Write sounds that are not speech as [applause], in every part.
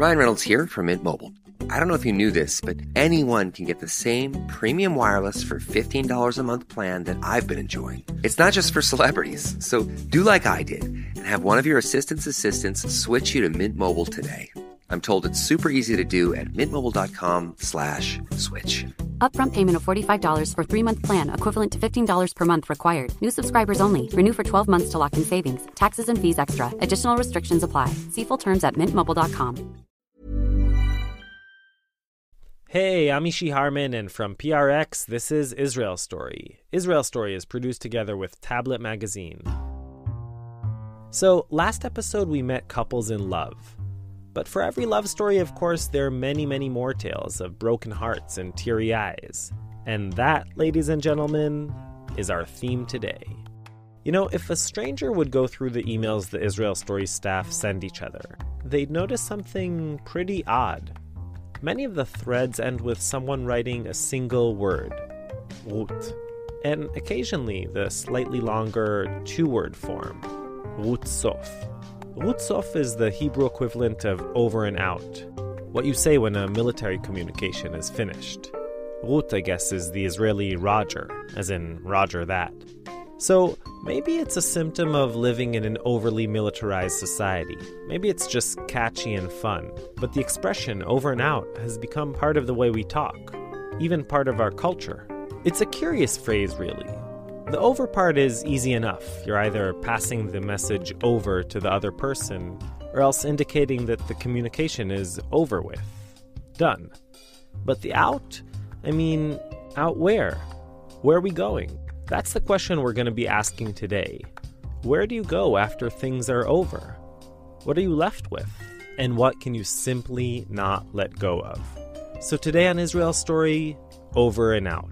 Ryan Reynolds here from Mint Mobile. I don't know if you knew this, but anyone can get the same premium wireless for $15 a month plan that I've been enjoying. It's not just for celebrities. So do like I did and have one of your assistant's assistants switch you to Mint Mobile today. I'm told it's super easy to do at mintmobile.com slash switch. Upfront payment of $45 for three-month plan, equivalent to $15 per month required. New subscribers only. Renew for 12 months to lock in savings. Taxes and fees extra. Additional restrictions apply. See full terms at mintmobile.com. Hey, I'm Mishy Harman, and from PRX, this is Israel Story. Israel Story is produced together with Tablet Magazine. So, last episode we met couples in love. But for every love story, of course, there are many, many more tales of broken hearts and teary eyes. And that, ladies and gentlemen, is our theme today. You know, if a stranger would go through the emails the Israel Story staff send each other, they'd notice something pretty odd. Many of the threads end with someone writing a single word, Rut, and occasionally the slightly longer two word form, Rut Sof. Rut Sof is the Hebrew equivalent of over and out, what you say when a military communication is finished. Rut, I guess, is the Israeli Roger, as in Roger that. So maybe it's a symptom of living in an overly militarized society. Maybe it's just catchy and fun. But the expression over and out has become part of the way we talk, even part of our culture. It's a curious phrase, really. The over part is easy enough. You're either passing the message over to the other person, or else indicating that the communication is over with. Done. But the out? I mean, out where? Where are we going? That's the question we're going to be asking today. Where do you go after things are over? What are you left with? And what can you simply not let go of? So today on Israel Story, Over and Out.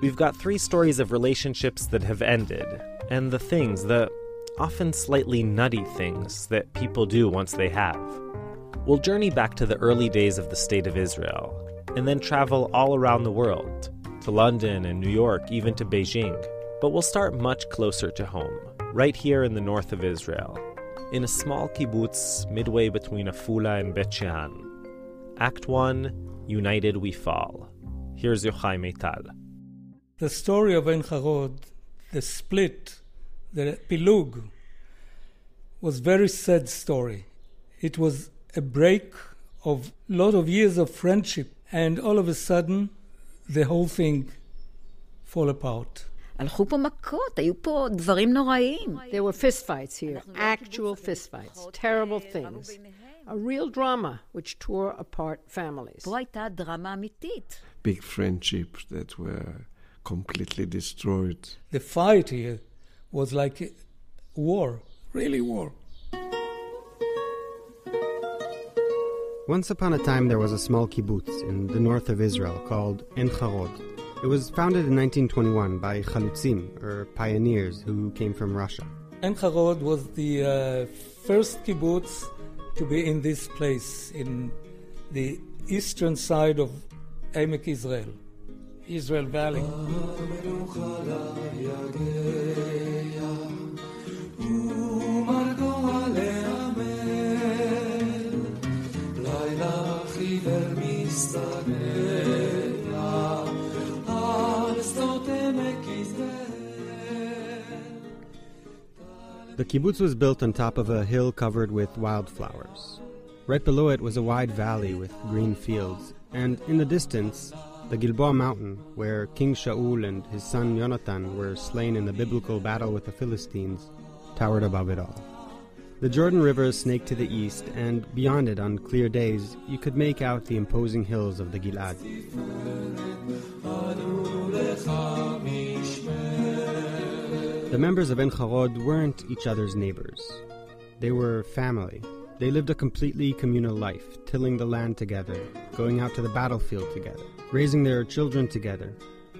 We've got three stories of relationships that have ended, and the things, the often slightly nutty things that people do once they have. We'll journey back to the early days of the State of Israel, and then travel all around the world, to London and New York, even to Beijing. But we'll start much closer to home, right here in the north of Israel, in a small kibbutz midway between Afula and Bet Shean. Act 1 United We Fall. Here's Yochai Maital. The story of Ein Harod, the split, the pilug, was very sad story. It was a break of lot of years of friendship, and all of a sudden, the whole thing fall apart. הלכו פה מכות, היו פה דברים נוראים. There were fistfights here, actual fistfights, terrible things. A real drama which tore apart families. פה הייתה דרמה אמיתית. Big friendships that were completely destroyed. The fight here was like a war, really war. Once upon a time, there was a small kibbutz in the north of Israel called En Harod. It was founded in 1921 by chalutzim, or pioneers, who came from Russia. En Harod was the uh, first kibbutz to be in this place, in the eastern side of Emek Israel, Israel Valley. The kibbutz was built on top of a hill covered with wildflowers. Right below it was a wide valley with green fields, and in the distance, the Gilboa mountain, where King Shaul and his son Yonatan were slain in the biblical battle with the Philistines, towered above it all. The Jordan River snaked to the east, and beyond it, on clear days, you could make out the imposing hills of the Gilad. The members of En Harod weren't each other's neighbors. They were family. They lived a completely communal life, tilling the land together, going out to the battlefield together, raising their children together.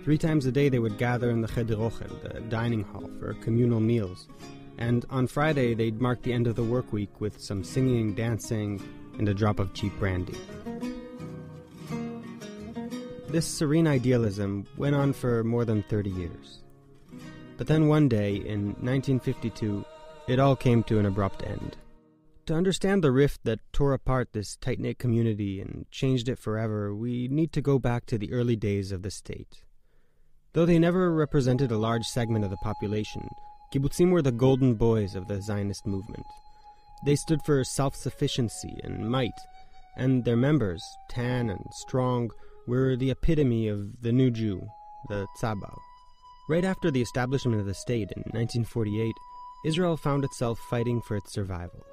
Three times a day they would gather in the Cheder Ochel, the dining hall, for communal meals. And on Friday they'd mark the end of the work week with some singing, dancing, and a drop of cheap brandy. This serene idealism went on for more than 30 years. But then one day, in 1952, it all came to an abrupt end. to understand the rift that tore apart this tight knit community and changed it forever, we need to go back to the early days of the state. Though they never represented a large segment of the population, kibbutzim were the golden boys of the Zionist movement. They stood for self sufficiency and might, and their members, tan and strong, were the epitome of the new Jew, the Tzabar. Right after the establishment of the state in 1948, Israel found itself fighting for its survival.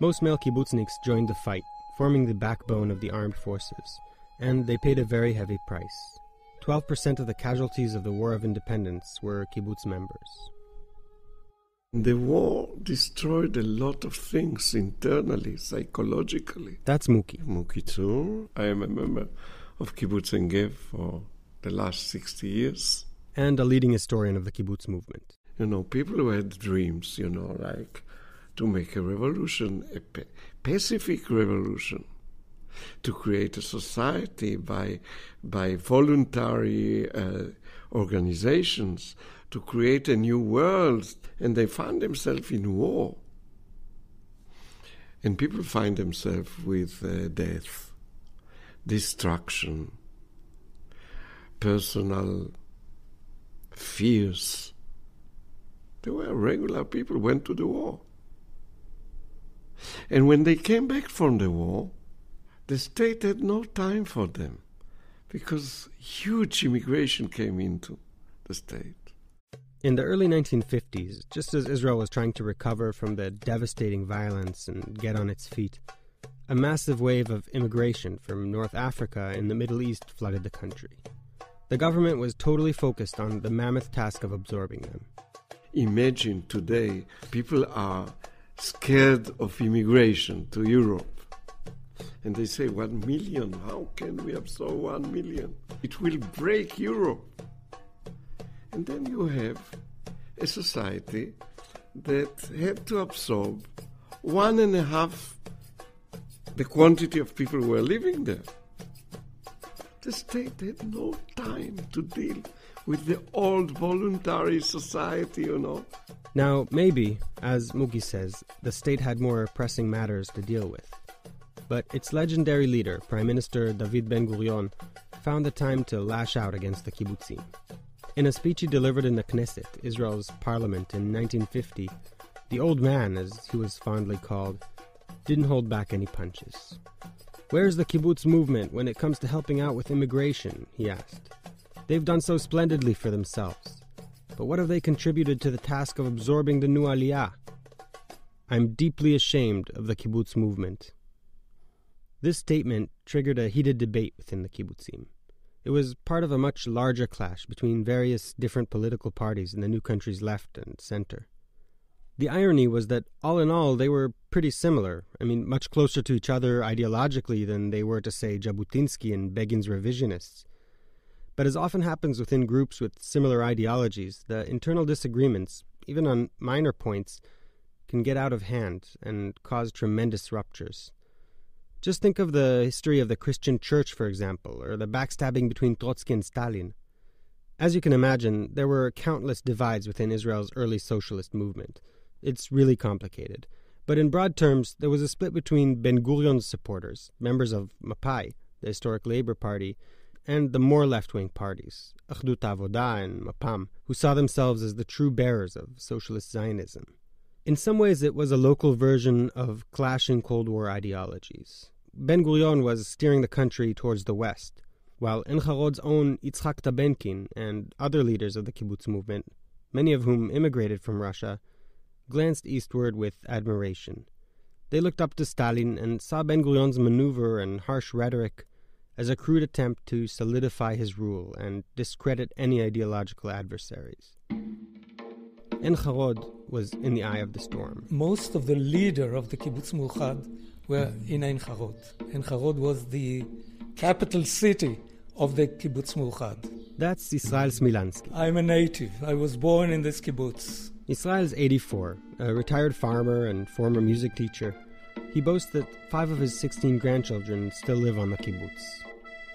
Most male kibbutzniks joined the fight, forming the backbone of the armed forces, and they paid a very heavy price. 12% of the casualties of the War of Independence were kibbutz members. The war destroyed a lot of things internally, psychologically. That's Muki. Muki Tsur. I am a member of Kibbutz Ein Gev for the last 60 years. And a leading historian of the kibbutz movement. You know, people who had dreams, you know, like to make a revolution, a Pacific revolution, to create a society by, by voluntary uh, organizations, to create a new world, and they found themselves in war. And people find themselves with uh, death, destruction, personal fears. They were regular people, went to the war. And when they came back from the war, the state had no time for them because huge immigration came into the state. In the early 1950s, just as Israel was trying to recover from the devastating violence and get on its feet, a massive wave of immigration from North Africa and the Middle East flooded the country. The government was totally focused on the mammoth task of absorbing them. Imagine today people are scared of immigration to Europe. And they say, one million, how can we absorb one million? It will break Europe. And then you have a society that had to absorb one and a half the quantity of people who were living there. The state had no time to deal with the old voluntary society, you know. Now, maybe, as Muki says, the state had more pressing matters to deal with. But its legendary leader, Prime Minister David Ben Gurion, found the time to lash out against the kibbutzim. In a speech he delivered in the Knesset, Israel's parliament, in 1950, the old man, as he was fondly called, didn't hold back any punches. Where's the kibbutz movement when it comes to helping out with immigration? he asked. They've done so splendidly for themselves. But what have they contributed to the task of absorbing the new aliyah? I'm deeply ashamed of the kibbutz movement. This statement triggered a heated debate within the kibbutzim. It was part of a much larger clash between various different political parties in the new country's left and center. The irony was that, all in all, they were pretty similar. I mean, much closer to each other ideologically than they were to, say, Jabotinsky and Begin's revisionists. But as often happens within groups with similar ideologies, the internal disagreements, even on minor points, can get out of hand and cause tremendous ruptures. Just think of the history of the Christian church, for example, or the backstabbing between Trotsky and Stalin. As you can imagine, there were countless divides within Israel's early socialist movement. It's really complicated. But in broad terms, there was a split between Ben Gurion's supporters, members of Mapai, the historic Labor Party, and the more left wing parties, Achdut Avoda and Mapam, who saw themselves as the true bearers of socialist Zionism. In some ways, it was a local version of clashing Cold War ideologies. Ben Gurion was steering the country towards the west, while Ein Harod's own Yitzhak Tabenkin and other leaders of the kibbutz movement, many of whom immigrated from Russia, glanced eastward with admiration. They looked up to Stalin and saw Ben Gurion's maneuver and harsh rhetoric as a crude attempt to solidify his rule and discredit any ideological adversaries. Ein was in the eye of the storm. Most of the leader of the Kibbutz Meuchad were mm. in Ein Harod. Ein Harod was the capital city of the Kibbutz Meuchad. That's Israel Smilansky. I'm a native. I was born in this kibbutz. Israel's 84, a retired farmer and former music teacher. He boasts that five of his 16 grandchildren still live on the kibbutz.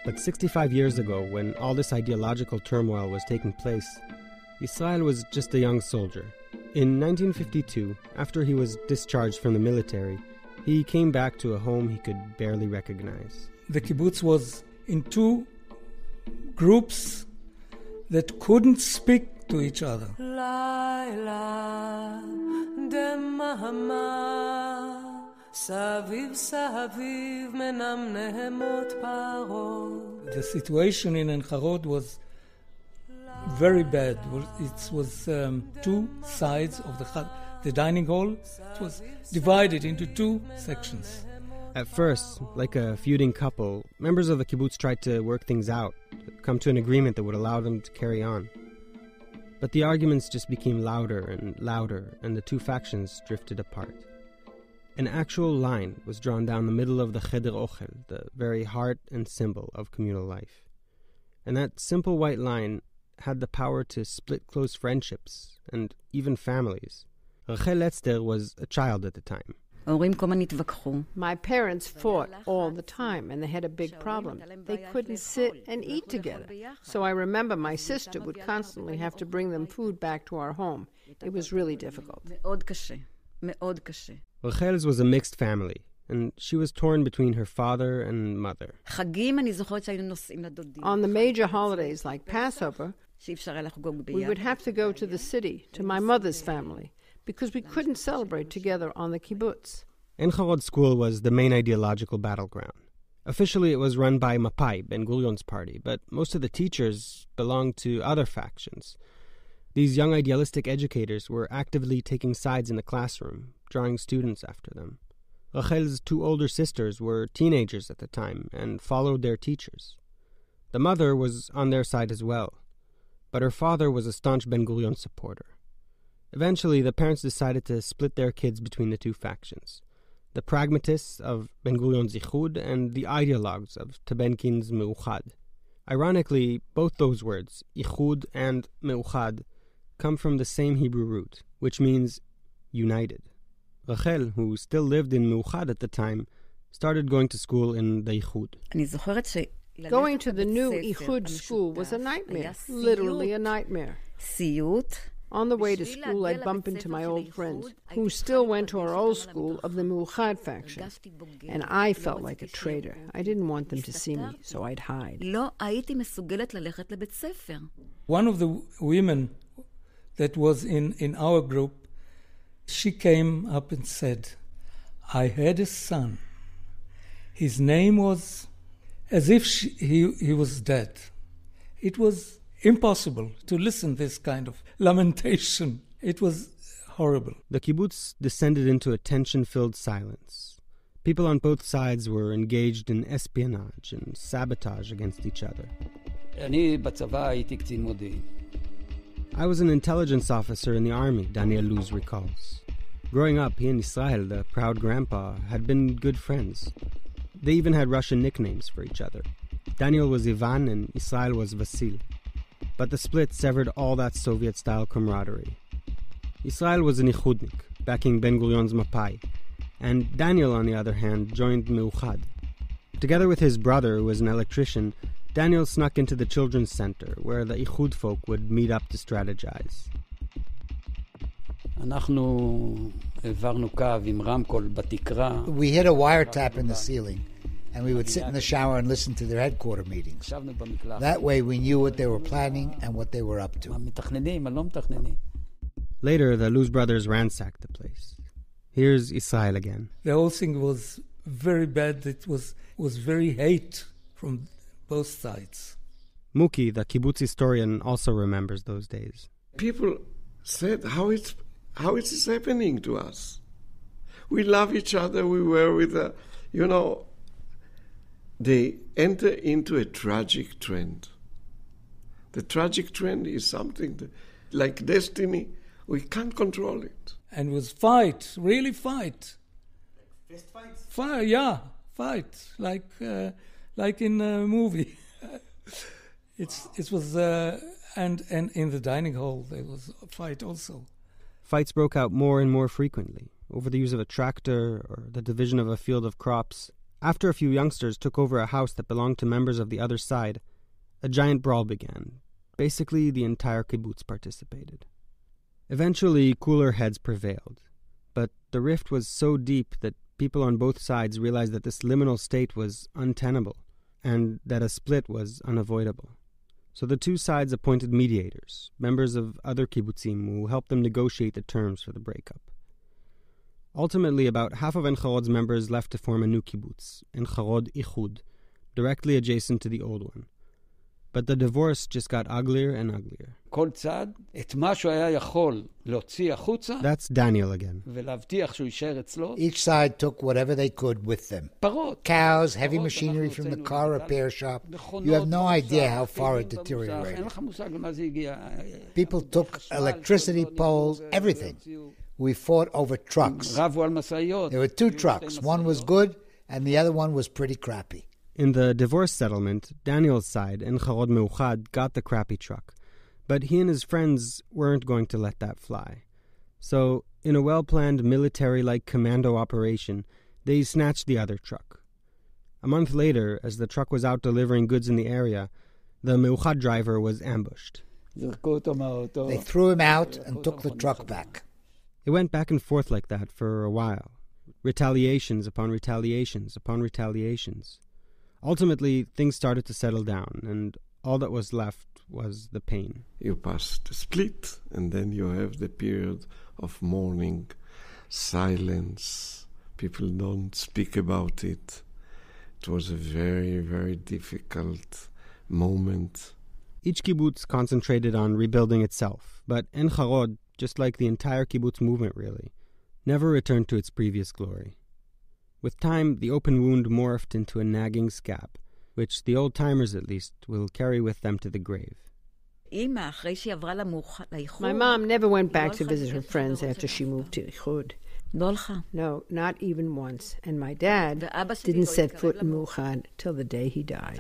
But 65 years ago, when all this ideological turmoil was taking place, Israel was just a young soldier. In 1952, after he was discharged from the military, He came back to a home he could barely recognize. The kibbutz was in two groups that couldn't speak to each other. The situation in Ein Harod was very bad. It was um, two sides of the the dining hall. Was divided into two sections. At first, like a feuding couple, members of the kibbutz tried to work things out, come to an agreement that would allow them to carry on. But the arguments just became louder and louder, and the two factions drifted apart. An actual line was drawn down the middle of the Cheder Ochel, the very heart and symbol of communal life. And that simple white line had the power to split close friendships and even families. Rachel Letzter was a child at the time. My parents fought all the time and they had a big problem. They couldn't sit and eat together. So I remember my sister would constantly have to bring them food back to our home. It was really difficult. Rachel's was a mixed family, and she was torn between her father and mother. On the major holidays like Passover, we would have to go to the city, to my mother's family, because we couldn't celebrate together on the kibbutz. Ein school was the main ideological battleground. Officially, it was run by Mapai, Ben Gurion's party, but most of the teachers belonged to other factions. These young idealistic educators were actively taking sides in the classroom, drawing students after them. Rachel's two older sisters were teenagers at the time and followed their teachers. The mother was on their side as well, but her father was a staunch Ben Gurion supporter. Eventually, the parents decided to split their kids between the two factions the pragmatists of Ben Gurion's Ichud and the ideologues of Tabenkin's Meuchad. Ironically, both those words, Ichud and Meuchad, come from the same Hebrew root, which means united. Rachel, who still lived in Meuchad at the time, started going to school in the Ichud. Going to the new Ichud school was a nightmare, literally a nightmare. On the way to school, I'd bump into my old friends, who still went to our old school of the Meuchad faction. And I felt like a traitor. I didn't want them to see me, so I'd hide. One of the women that was in, in our group, she came up and said, I had a son. His name was as if she, he, he was dead. It was impossible to listen this kind of [laughs] lamentation. It was horrible. The kibbutz descended into a tension-filled silence. People on both sides were engaged in espionage and sabotage against each other. I was an intelligence officer in the army, Daniel Luz recalls. Growing up, he and Israel, the proud grandpa, had been good friends. They even had Russian nicknames for each other. Daniel was Ivan and Israel was Vasil. But the split severed all that Soviet style camaraderie. Israel was an Ichudnik, backing Ben Gurion's Mapai, and Daniel, on the other hand, joined Meuchad. Together with his brother, who was an electrician, Daniel snuck into the children's center, where the Ichud folk would meet up to strategize. We had a wiretap in the ceiling, and we would sit in the shower and listen to their headquarter meetings. That way we knew what they were planning and what they were up to. Later, the Luz brothers ransacked the place. Here's Israel again. The whole thing was very bad. It was, was very hate from both sides. Muki, the kibbutz historian, also remembers those days. People said how it's how it is happening to us. We love each other. We were with a, you know, they enter into a tragic trend. The tragic trend is something that, like destiny, we can't control it. And was fight, really fight. Fist fights? Fight, yeah, fight, like uh, like in a movie. [laughs] it's it was uh, and and in the dining hall there was a fight also. Fights broke out more and more frequently over the use of a tractor or the division of a field of crops. After a few youngsters took over a house that belonged to members of the other side, a giant brawl began. Basically, the entire kibbutz participated. Eventually, cooler heads prevailed, but the rift was so deep that people on both sides realized that this liminal state was untenable and that a split was unavoidable. So the two sides appointed mediators, members of other kibbutzim, who helped them negotiate the terms for the breakup. Ultimately, about half of En members left to form a new kibbutz, En Ichud, directly adjacent to the old one. But the divorce just got uglier and uglier. That's Daniel again. Each side took whatever they could with them. Cows, heavy machinery from the car repair shop. You have no idea how far it deteriorated. People took electricity poles, everything. We fought over trucks. There were two trucks. One was good, and the other one was pretty crappy. In the divorce settlement, Daniel's side En Charod Meuchad got the crappy truck, but he and his friends weren't going to let that fly. So, in a well planned military like commando operation, they snatched the other truck. A month later, as the truck was out delivering goods in the area, the Meuchad driver was ambushed. They threw him out and took the truck back. It went back and forth like that for a while retaliations upon retaliations upon retaliations. Ultimately, things started to settle down, and all that was left was the pain. You pass the split, and then you have the period of mourning, silence. People don't speak about it. It was a very, very difficult moment. Each kibbutz concentrated on rebuilding itself, but En Charod, just like the entire kibbutz movement really, never returned to its previous glory. With time, the open wound morphed into a nagging scab, which the old timers at least will carry with them to the grave. My mom never went back to visit her friends after she moved to Ichud. No, not even once. And my dad didn't set foot in Meuchad till the day he died.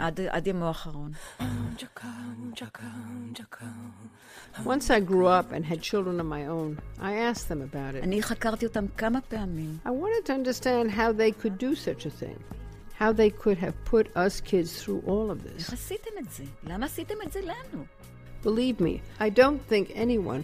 Once I grew up and had children of my own, I asked them about it. I wanted to understand how they could do such a thing. How they could have put us kids through all of this. Believe me, I don't think anyone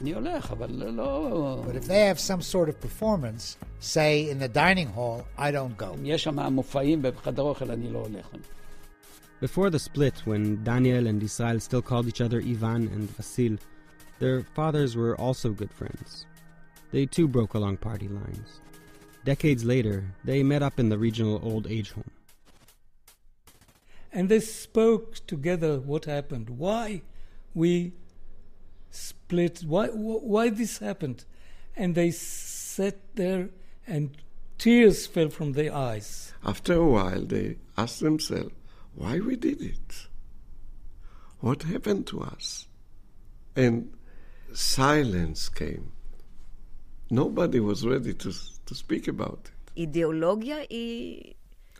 But if they have some sort of performance, say in the dining hall, I don't go. Before the split, when Daniel and Israel still called each other Ivan and Vasil, their fathers were also good friends. They too broke along party lines. Decades later, they met up in the regional old age home and they spoke together what happened, why we split, why, why this happened. And they sat there and tears fell from their eyes. After a while, they asked themselves why we did it. What happened to us? And silence came. Nobody was ready to, to speak about it. Ideologia היא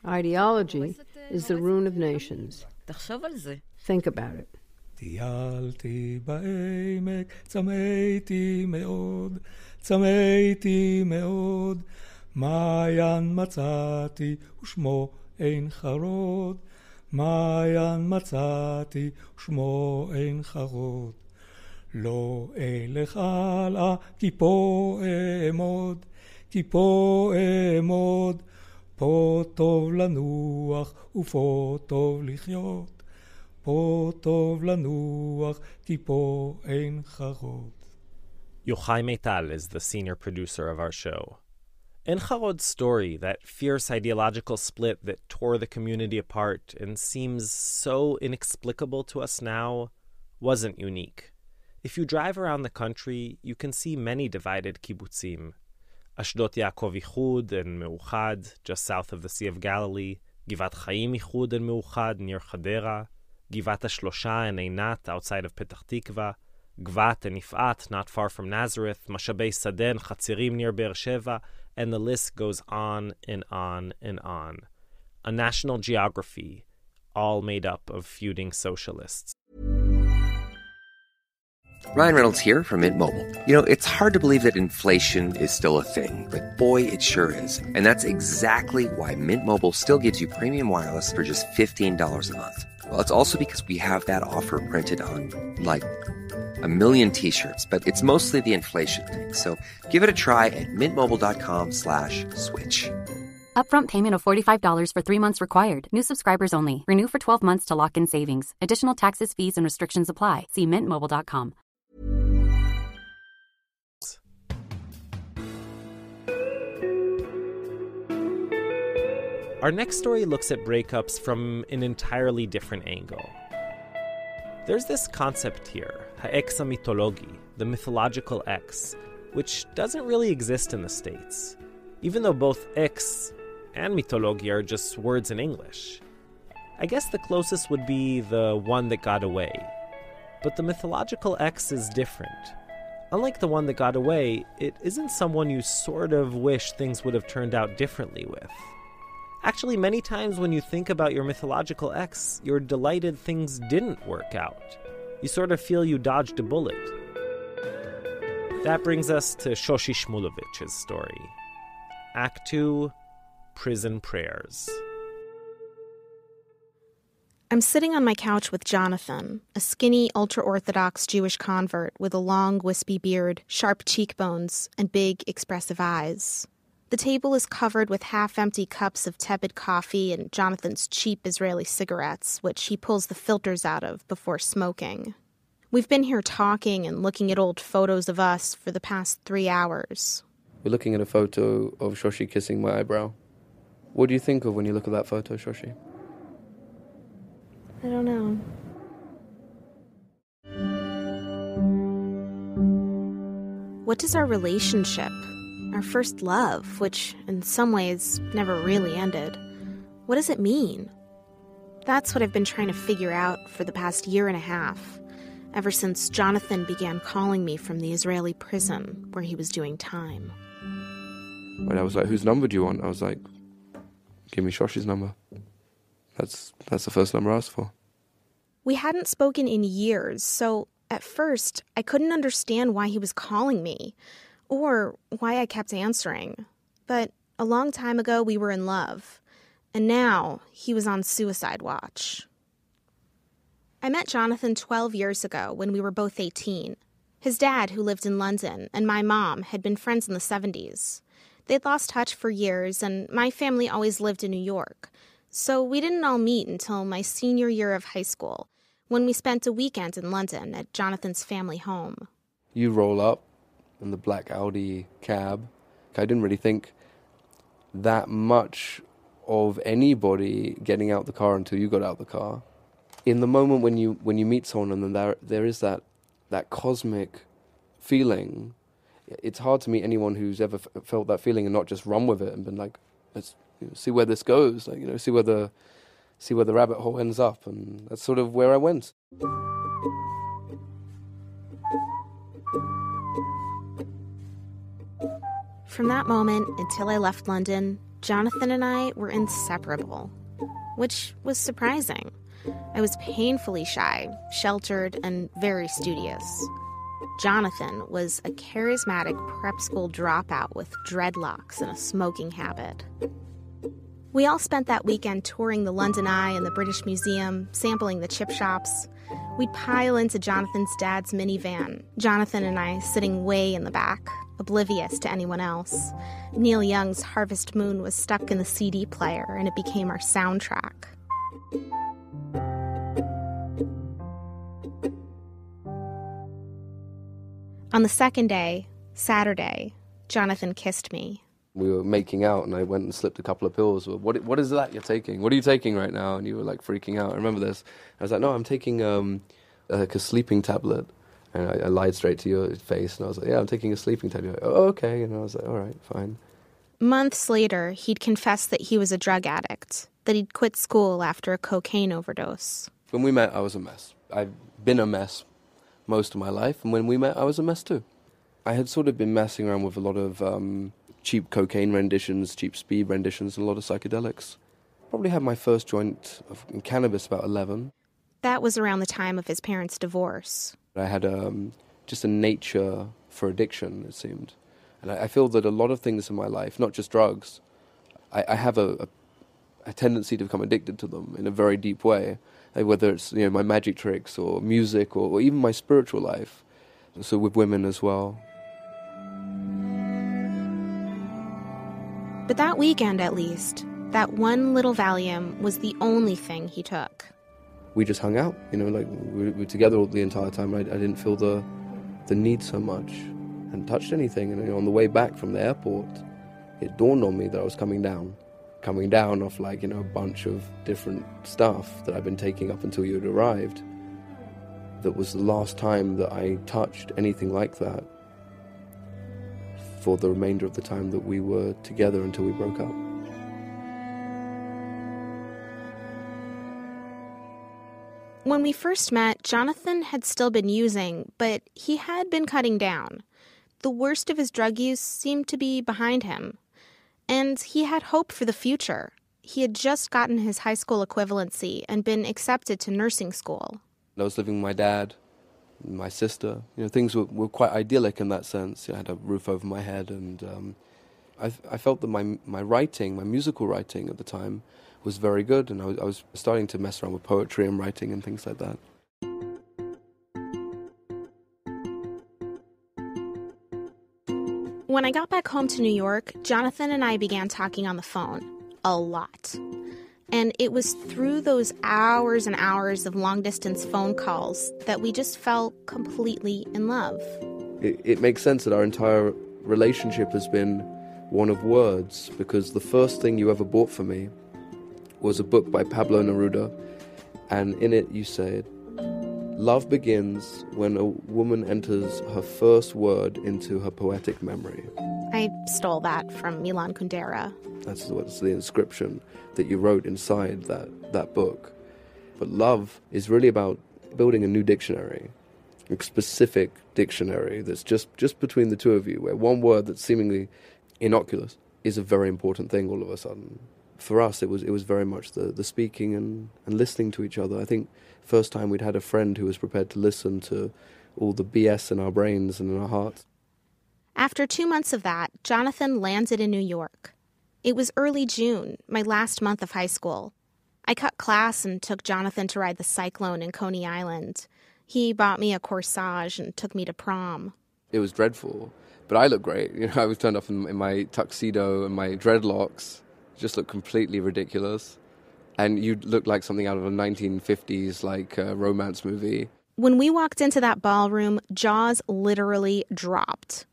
Ideology is the ruin of nations. Think about it. טיילתי בעמק, צמאתי מאוד, צמאתי מאוד. מעיין מצאתי, ושמו אין חרוד. מעיין מצאתי, ושמו אין חרוד. לא אלך הלאה, כי פה אעמוד, כי פה אעמוד. פה טוב לנוח ופה טוב לחיות. פה טוב לנוח, כי פה אין חרוד. Yochai Maital is the senior producer of our show. Encharod's story, that fierce ideological split that tore the community apart and seems so inexplicable to us now, wasn't unique. If you drive around the country, you can see many divided kibbutzim. Ashdot Yaakov Ichud and Meuchad, just south of the Sea of Galilee, Givat Chaim Ichud and Meuchad near Chadera, Givat HaShlosha and Einat outside of Petah Tikva, Gvat and Ifat, not far from Nazareth, Mashabei Saden, Chatzirim near Beersheba, and the list goes on and on and on. A national geography, all made up of feuding socialists. Ryan Reynolds here from Mint Mobile. You know, it's hard to believe that inflation is still a thing, but boy, it sure is. And that's exactly why Mint Mobile still gives you premium wireless for just $15 a month. Well, it's also because we have that offer printed on, like, a million t-shirts, but it's mostly the inflation thing. So give it a try at mintmobile.com slash switch. Upfront payment of $45 for three months required. New subscribers only. Renew for 12 months to lock in savings. Additional taxes, fees, and restrictions apply. See mintmobile.com. Our next story looks at breakups from an entirely different angle. There's this concept here, ha'ex mitologi, the mythological ex, which doesn't really exist in the States, even though both ex and mythologi are just words in English. I guess the closest would be the one that got away. But the mythological ex is different. Unlike the one that got away, it isn't someone you sort of wish things would have turned out differently with. Actually, many times when you think about your mythological ex, you're delighted things didn't work out. You sort of feel you dodged a bullet. That brings us to Shoshi Shmuluvitz's story. Act 2 Prison Prayers. I'm sitting on my couch with Jonathan, a skinny, ultra Orthodox Jewish convert with a long, wispy beard, sharp cheekbones, and big, expressive eyes. The table is covered with half empty cups of tepid coffee and Jonathan's cheap Israeli cigarettes, which he pulls the filters out of before smoking. We've been here talking and looking at old photos of us for the past three hours. We're looking at a photo of Shoshi kissing my eyebrow. What do you think of when you look at that photo, Shoshi? I don't know. What does our relationship our first love, which in some ways never really ended. What does it mean? That's what I've been trying to figure out for the past year and a half, ever since Jonathan began calling me from the Israeli prison where he was doing time. When I was like, "Whose number do you want?" I was like, "Give me Shoshi's number." That's that's the first number I asked for. We hadn't spoken in years, so at first I couldn't understand why he was calling me or why I kept answering. But a long time ago, we were in love, and now he was on suicide watch. I met Jonathan 12 years ago when we were both 18. His dad, who lived in London, and my mom had been friends in the 70s. They'd lost touch for years, and my family always lived in New York. So we didn't all meet until my senior year of high school, when we spent a weekend in London at Jonathan's family home. You roll up and the black Audi cab. I didn't really think that much of anybody getting out the car until you got out the car. In the moment when you when you meet someone and then there there is that that cosmic feeling, it's hard to meet anyone who's ever f- felt that feeling and not just run with it and been like, let's you know, see where this goes, like you know, see where the see where the rabbit hole ends up, and that's sort of where I went. From that moment until I left London, Jonathan and I were inseparable, which was surprising. I was painfully shy, sheltered, and very studious. Jonathan was a charismatic prep school dropout with dreadlocks and a smoking habit. We all spent that weekend touring the London Eye and the British Museum, sampling the chip shops. We'd pile into Jonathan's dad's minivan, Jonathan and I sitting way in the back, oblivious to anyone else. Neil Young's Harvest Moon was stuck in the CD player, and it became our soundtrack. On the second day, Saturday, Jonathan kissed me. We were making out, and I went and slipped a couple of pills. What What is that you're taking? What are you taking right now? And you were like freaking out. I remember this. I was like, No, I'm taking um, like a sleeping tablet. And I, I, lied straight to your face, and I was like, "Yeah, I'm taking a sleeping tablet." You're like, oh, okay. And I was like, "All right, fine." Months later, he'd confessed that he was a drug addict, that he'd quit school after a cocaine overdose. When we met, I was a mess. I've been a mess most of my life, and when we met, I was a mess too. I had sort of been messing around with a lot of um, cheap cocaine renditions, cheap speed renditions, and a lot of psychedelics. Probably had my first joint of cannabis about 11. That was around the time of his parents' divorce. I had um, just a nature for addiction, it seemed. And I, I, feel that a lot of things in my life, not just drugs, I, I have a, a, a, tendency to become addicted to them in a very deep way, like whether it's you know my magic tricks or music or, or even my spiritual life. So with women as well. But that weekend, at least, that one little Valium was the only thing he took. We just hung out, you know, like we were together the entire time. I, I didn't feel the the need so much, and touched anything. And you know, on the way back from the airport, it dawned on me that I was coming down, coming down off like you know a bunch of different stuff that I'd been taking up until you had arrived. That was the last time that I touched anything like that for the remainder of the time that we were together until we broke up. When we first met, Jonathan had still been using, but he had been cutting down. The worst of his drug use seemed to be behind him. And he had hope for the future. He had just gotten his high school equivalency and been accepted to nursing school. I was living with my dad my sister. You know, things were, were quite idyllic in that sense. I had a roof over my head, and um, I, I felt that my my writing, my musical writing at the time, was very good, and I was, I was starting to mess around with poetry and writing and things like that. When I got back home to New York, Jonathan and I began talking on the phone a lot. And it was through those hours and hours of long distance phone calls that we just fell completely in love. It, it, makes sense that our entire relationship has been one of words because the first thing you ever bought for me was a book by Pablo Neruda, and in it you said, Love begins when a woman enters her first word into her poetic memory. I stole that from Milan Kundera. That's what's the inscription that you wrote inside that, that book. But love is really about building a new dictionary, a specific dictionary that's just, just between the two of you, where one word that's seemingly innocuous is a very important thing all of a sudden. For us, it was, it was very much the, the speaking and, and listening to each other. I think first time we'd had a friend who was prepared to listen to all the BS in our brains and in our hearts. After two months of that, Jonathan landed in New York. It was early June, my last month of high school. I cut class and took Jonathan to ride the cyclone in Coney Island. He bought me a corsage and took me to prom. It was dreadful, but I looked great. [laughs] You know, I was turned up in, in my tuxedo and my dreadlocks. Just looked completely ridiculous. And you looked like something out of a 1950s like uh, romance movie. When we walked into that ballroom, jaws literally dropped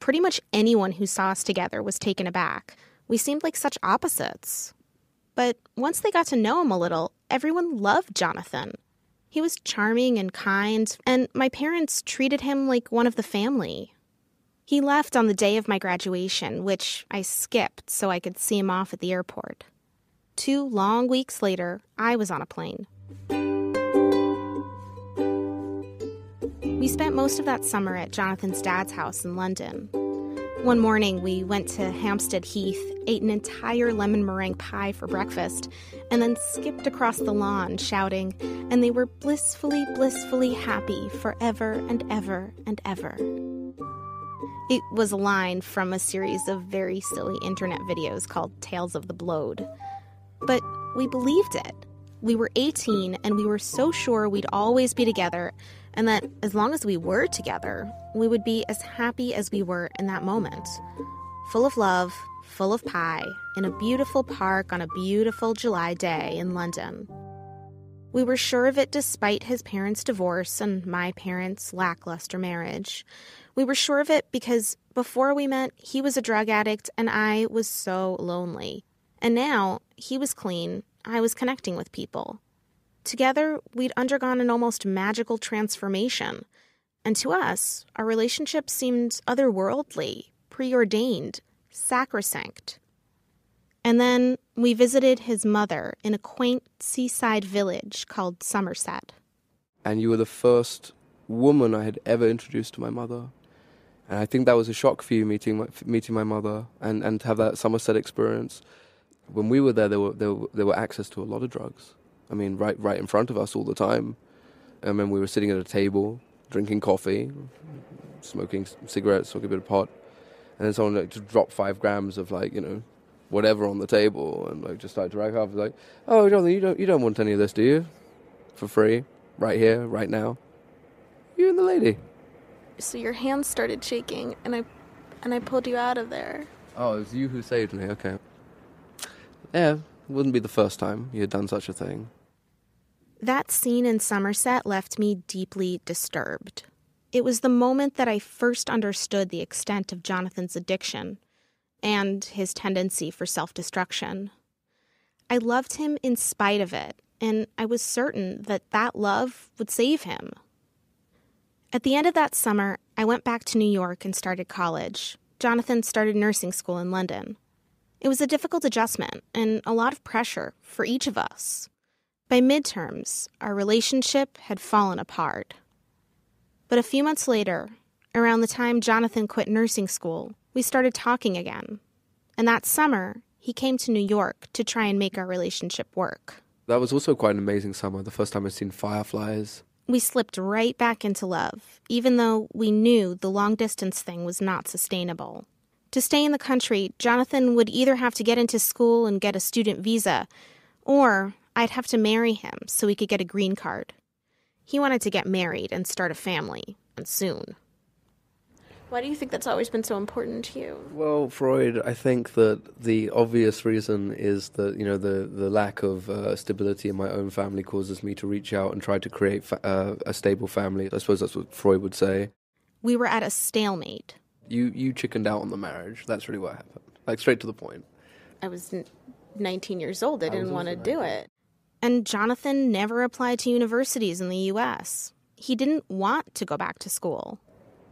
pretty much anyone who saw us together was taken aback. We seemed like such opposites. But once they got to know him a little, everyone loved Jonathan. He was charming and kind, and my parents treated him like one of the family. He left on the day of my graduation, which I skipped so I could see him off at the airport. Two long weeks later, I was on a plane. We spent most of that summer at Jonathan's dad's house in London. One morning, we went to Hampstead Heath, ate an entire lemon meringue pie for breakfast, and then skipped across the lawn shouting, and they were blissfully, blissfully happy forever and ever and ever. It was a line from a series of very silly internet videos called Tales of the Blowed. But we believed it. We were 18 and we were so sure we'd always be together and that as long as we were together, we would be as happy as we were in that moment. Full of love, full of pie, in a beautiful park on a beautiful July day in London. We were sure of it despite his parents' divorce and my parents' lackluster marriage. We were sure of it because before we met, he was a drug addict and I was so lonely. And now he was clean, I was connecting with people. Together, we'd undergone an almost magical transformation. And to us, our relationship seemed otherworldly, preordained, sacrosanct. And then we visited his mother in a quaint seaside village called Somerset. And you were the first woman I had ever introduced to my mother. And I think that was a shock for you meeting my, meeting my mother and, and to have that Somerset experience. When we were there, there were, there were, there were access to a lot of drugs. I mean, right, right in front of us all the time. I mean, we were sitting at a table, drinking coffee, smoking cigarettes, smoking a bit of pot, and then someone like, just dropped five grams of like, you know, whatever on the table and like just started to rack off. Like, oh, Jonathan, you don't, you don't want any of this, do you? For free, right here, right now. You and the lady so your hands started shaking and I and I pulled you out of there. Oh, it was you who saved me, okay. Yeah, it wouldn't be the first time you had done such a thing. That scene in Somerset left me deeply disturbed. It was the moment that I first understood the extent of Jonathan's addiction and his tendency for self destruction. I loved him in spite of it, and I was certain that that love would save him. At the end of that summer, I went back to New York and started college. Jonathan started nursing school in London. It was a difficult adjustment and a lot of pressure for each of us. By midterms, our relationship had fallen apart. But a few months later, around the time Jonathan quit nursing school, we started talking again. And that summer, he came to New York to try and make our relationship work. That was also quite an amazing summer. The first time I'd seen fireflies, we slipped right back into love, even though we knew the long distance thing was not sustainable. To stay in the country, Jonathan would either have to get into school and get a student visa, or I'd have to marry him so he could get a green card. He wanted to get married and start a family, and soon. Why do you think that's always been so important to you? Well, Freud, I think that the obvious reason is that you know the the lack of uh, stability in my own family causes me to reach out and try to create fa- uh, a stable family. I suppose that's what Freud would say. We were at a stalemate. You you chickened out on the marriage. That's really what happened. Like straight to the point. I was 19 years old. I didn't want to do it. And Jonathan never applied to universities in the U.S. He didn't want to go back to school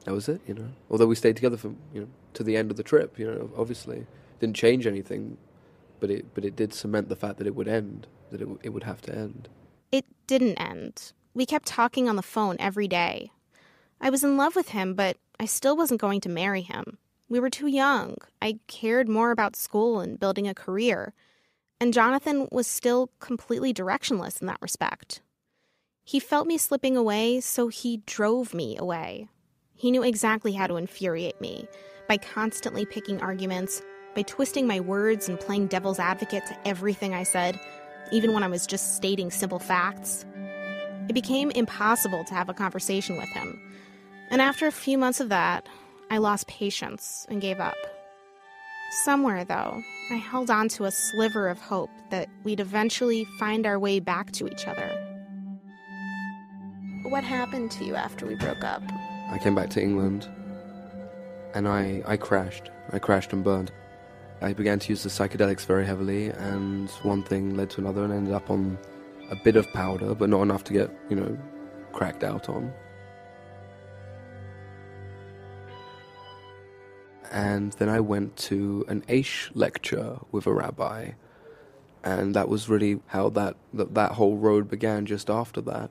that was it, you know. Although we stayed together for you know to the end of the trip, you know, obviously didn't change anything, but it but it did cement the fact that it would end, that it it would have to end. It didn't end. We kept talking on the phone every day. I was in love with him, but I still wasn't going to marry him. We were too young. I cared more about school and building a career. And Jonathan was still completely directionless in that respect. He felt me slipping away, so he drove me away. He knew exactly how to infuriate me by constantly picking arguments, by twisting my words and playing devil's advocate to everything I said, even when I was just stating simple facts. It became impossible to have a conversation with him. And after a few months of that, I lost patience and gave up. Somewhere, though, I held on to a sliver of hope that we'd eventually find our way back to each other. What happened to you after we broke up? I came back to England and I, I crashed. I crashed and burned. I began to use the psychedelics very heavily, and one thing led to another, and ended up on a bit of powder, but not enough to get, you know, cracked out on. And then I went to an Aish lecture with a rabbi, and that was really how that, that, that whole road began just after that.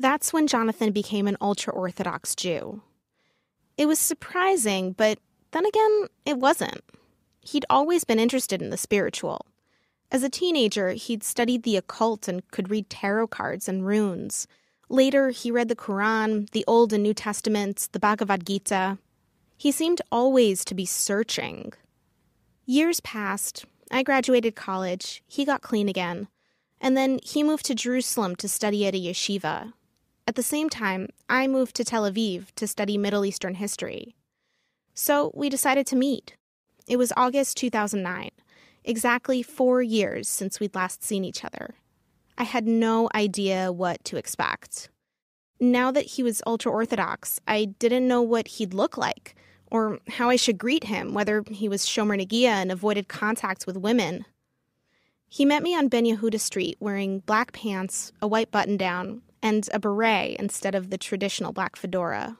That's when Jonathan became an ultra Orthodox Jew. It was surprising, but then again, it wasn't. He'd always been interested in the spiritual. As a teenager, he'd studied the occult and could read tarot cards and runes. Later, he read the Quran, the Old and New Testaments, the Bhagavad Gita. He seemed always to be searching. Years passed. I graduated college. He got clean again. And then he moved to Jerusalem to study at a yeshiva. At the same time, I moved to Tel Aviv to study Middle Eastern history. So we decided to meet. It was August 2009, exactly four years since we'd last seen each other. I had no idea what to expect. Now that he was ultra Orthodox, I didn't know what he'd look like, or how I should greet him, whether he was Shomer Negia and avoided contact with women. He met me on Ben Yehuda Street wearing black pants, a white button down, and a beret instead of the traditional black fedora.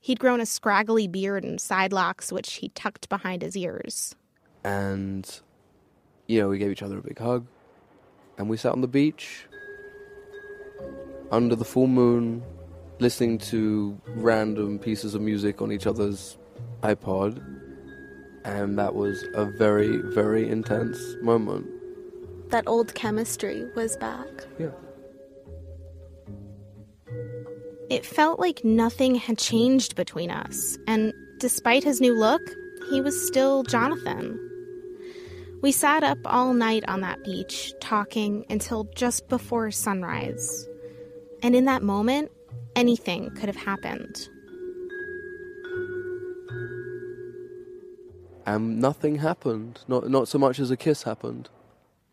He'd grown a scraggly beard and side locks, which he tucked behind his ears. And, you know, we gave each other a big hug, and we sat on the beach under the full moon, listening to random pieces of music on each other's iPod, and that was a very, very intense moment. That old chemistry was back. Yeah. It felt like nothing had changed between us, and despite his new look, he was still Jonathan. We sat up all night on that beach, talking until just before sunrise. And in that moment, anything could have happened. And nothing happened. Not, not so much as a kiss happened.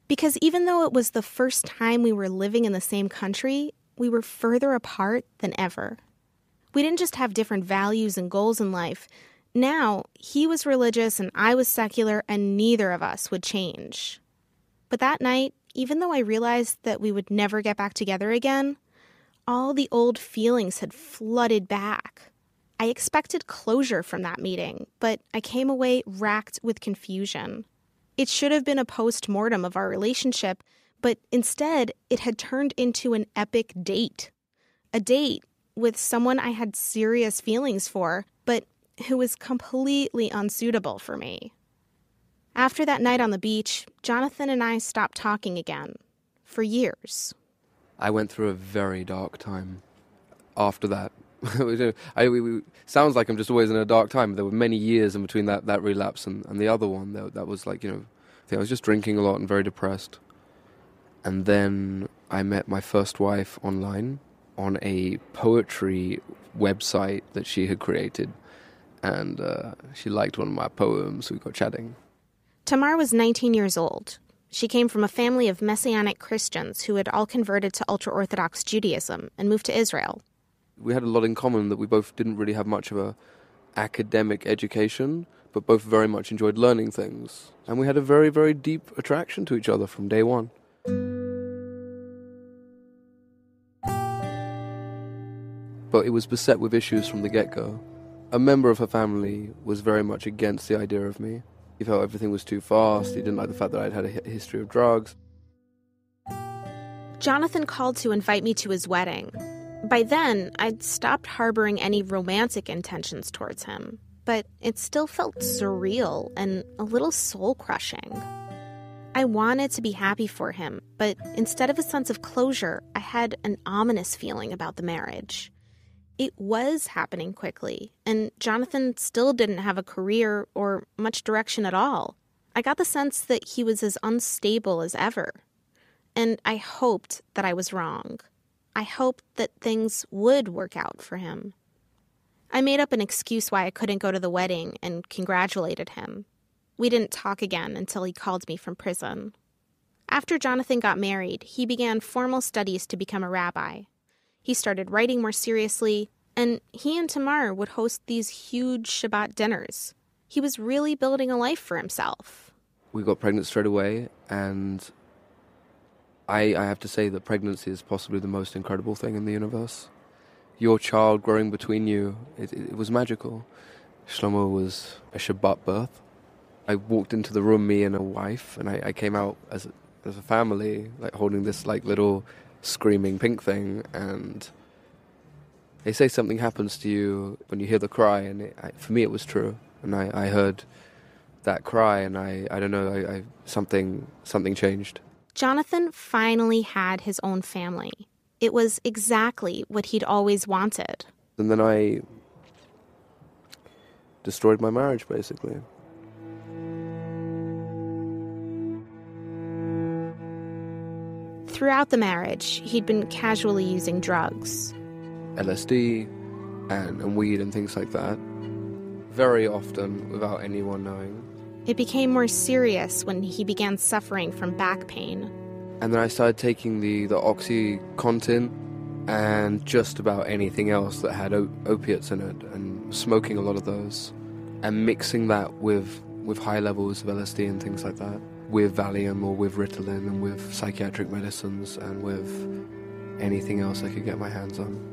Because even though it was the first time we were living in the same country, we were further apart than ever. We didn't just have different values and goals in life, now, he was religious and I was secular, and neither of us would change. But that night, even though I realized that we would never get back together again, all the old feelings had flooded back. I expected closure from that meeting, but I came away racked with confusion. It should have been a post mortem of our relationship, but instead, it had turned into an epic date. A date with someone I had serious feelings for, but who was completely unsuitable for me. After that night on the beach, Jonathan and I stopped talking again for years. I went through a very dark time after that. [laughs] I, we, we, sounds like I'm just always in a dark time. There were many years in between that, that relapse and, and the other one. That, that was like, you know, I I was just drinking a lot and very depressed. And then I met my first wife online on a poetry website that she had created and uh, she liked one of my poems. So we got chatting. Tamar was 19 years old. She came from a family of Messianic Christians who had all converted to ultra Orthodox Judaism and moved to Israel. We had a lot in common that we both didn't really have much of a academic education, but both very much enjoyed learning things. And we had a very, very deep attraction to each other from day one. But it was beset with issues from the get go a member of her family was very much against the idea of me. He felt everything was too fast. He didn't like the fact that I'd had a history of drugs. Jonathan called to invite me to his wedding. By then, I'd stopped harboring any romantic intentions towards him, but it still felt surreal and a little soul crushing. I wanted to be happy for him, but instead of a sense of closure, I had an ominous feeling about the marriage it was happening quickly, and Jonathan still didn't have a career or much direction at all. I got the sense that he was as unstable as ever. And I hoped that I was wrong. I hoped that things would work out for him. I made up an excuse why I couldn't go to the wedding and congratulated him. We didn't talk again until he called me from prison. After Jonathan got married, he began formal studies to become a rabbi. He started writing more seriously, and he and Tamar would host these huge Shabbat dinners. He was really building a life for himself. We got pregnant straight away, and I, I have to say that pregnancy is possibly the most incredible thing in the universe. Your child growing between you, it, it was magical. Shlomo was a Shabbat birth. I walked into the room, me and a wife, and I, I came out as a, as a family, like holding this like little screaming pink thing, and they say something happens to you when you hear the cry, and it, I, for me it was true, and I, I heard that cry, and I, I don't know, I, I, something something changed. Jonathan finally had his own family. It was exactly what he'd always wanted. And then I destroyed my marriage, basically. Throughout the marriage, he'd been casually using drugs LSD and, and weed and things like that, very often without anyone knowing. It became more serious when he began suffering from back pain. And then I started taking the, the Oxycontin and just about anything else that had opiates in it, and smoking a lot of those, and mixing that with, with high levels of LSD and things like that with Valium or with Ritalin and with psychiatric medicines and with anything else I could get my hands on.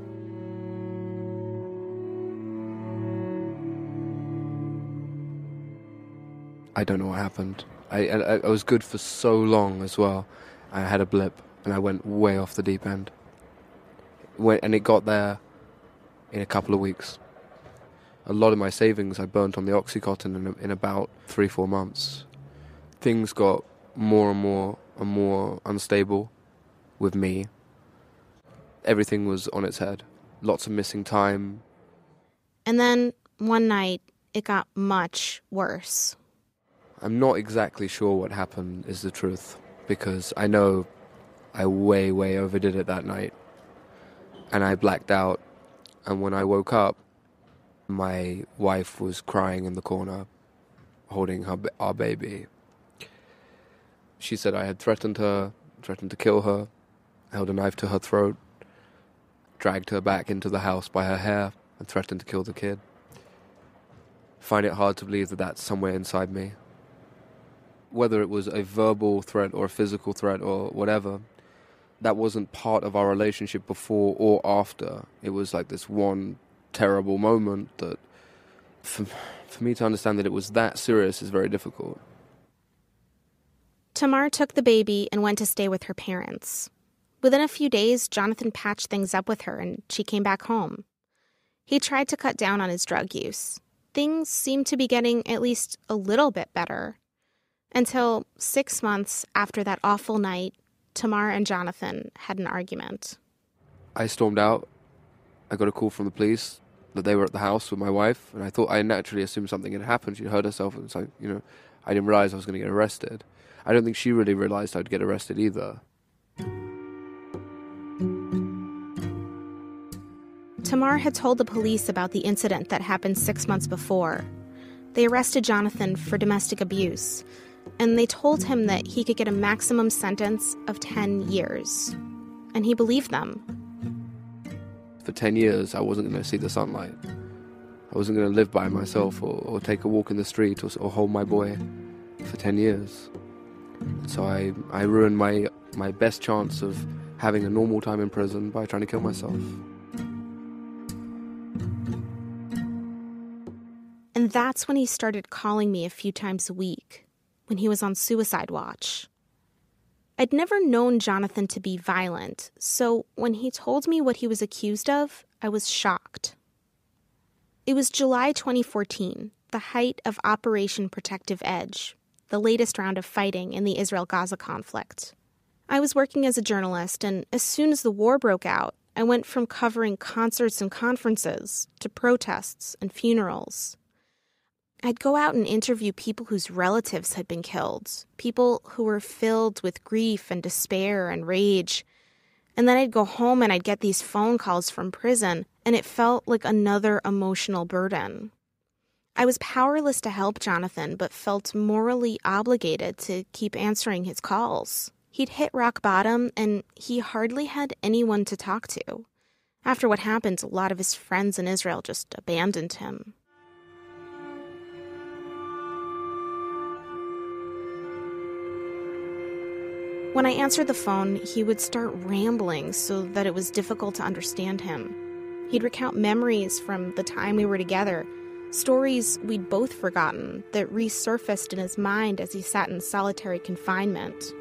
I don't know what happened. I, I, I was good for so long as well. I had a blip and I went way off the deep end. Went, and it got there in a couple of weeks. A lot of my savings I burnt on the Oxycontin in, in about three, four months. Things got more and more and more unstable with me. Everything was on its head. Lots of missing time. And then one night, it got much worse. I'm not exactly sure what happened, is the truth, because I know I way, way overdid it that night. And I blacked out. And when I woke up, my wife was crying in the corner, holding her, our baby. She said I had threatened her, threatened to kill her, held a knife to her throat, dragged her back into the house by her hair, and threatened to kill the kid. Find it hard to believe that that's somewhere inside me. Whether it was a verbal threat or a physical threat or whatever, that wasn't part of our relationship before or after. It was like this one terrible moment that for, for me to understand that it was that serious is very difficult. Tamar took the baby and went to stay with her parents. Within a few days, Jonathan patched things up with her and she came back home. He tried to cut down on his drug use. Things seemed to be getting at least a little bit better. Until six months after that awful night, Tamar and Jonathan had an argument. I stormed out. I got a call from the police that they were at the house with my wife, and I thought I naturally assumed something had happened. She'd hurt herself, and so you know, I didn't realize I was going to get arrested. I don't think she really realized I'd get arrested either. Tamar had told the police about the incident that happened six months before. They arrested Jonathan for domestic abuse, and they told him that he could get a maximum sentence of 10 years. And he believed them. For 10 years, I wasn't going to see the sunlight. I wasn't going to live by myself or, or, take a walk in the street or, or hold my boy for 10 years. So I, I ruined my, my best chance of having a normal time in prison by trying to kill myself. And that's when he started calling me a few times a week, when he was on suicide watch. I'd never known Jonathan to be violent, so when he told me what he was accused of, I was shocked. It was July 2014, the height of Operation Protective Edge, the latest round of fighting in the Israel Gaza conflict. I was working as a journalist, and as soon as the war broke out, I went from covering concerts and conferences to protests and funerals. I'd go out and interview people whose relatives had been killed, people who were filled with grief and despair and rage. And then I'd go home and I'd get these phone calls from prison, and it felt like another emotional burden. I was powerless to help Jonathan, but felt morally obligated to keep answering his calls. He'd hit rock bottom, and he hardly had anyone to talk to. After what happened, a lot of his friends in Israel just abandoned him. When I answered the phone, he would start rambling so that it was difficult to understand him. He'd recount memories from the time we were together, stories we'd both forgotten that resurfaced in his mind as he sat in solitary confinement.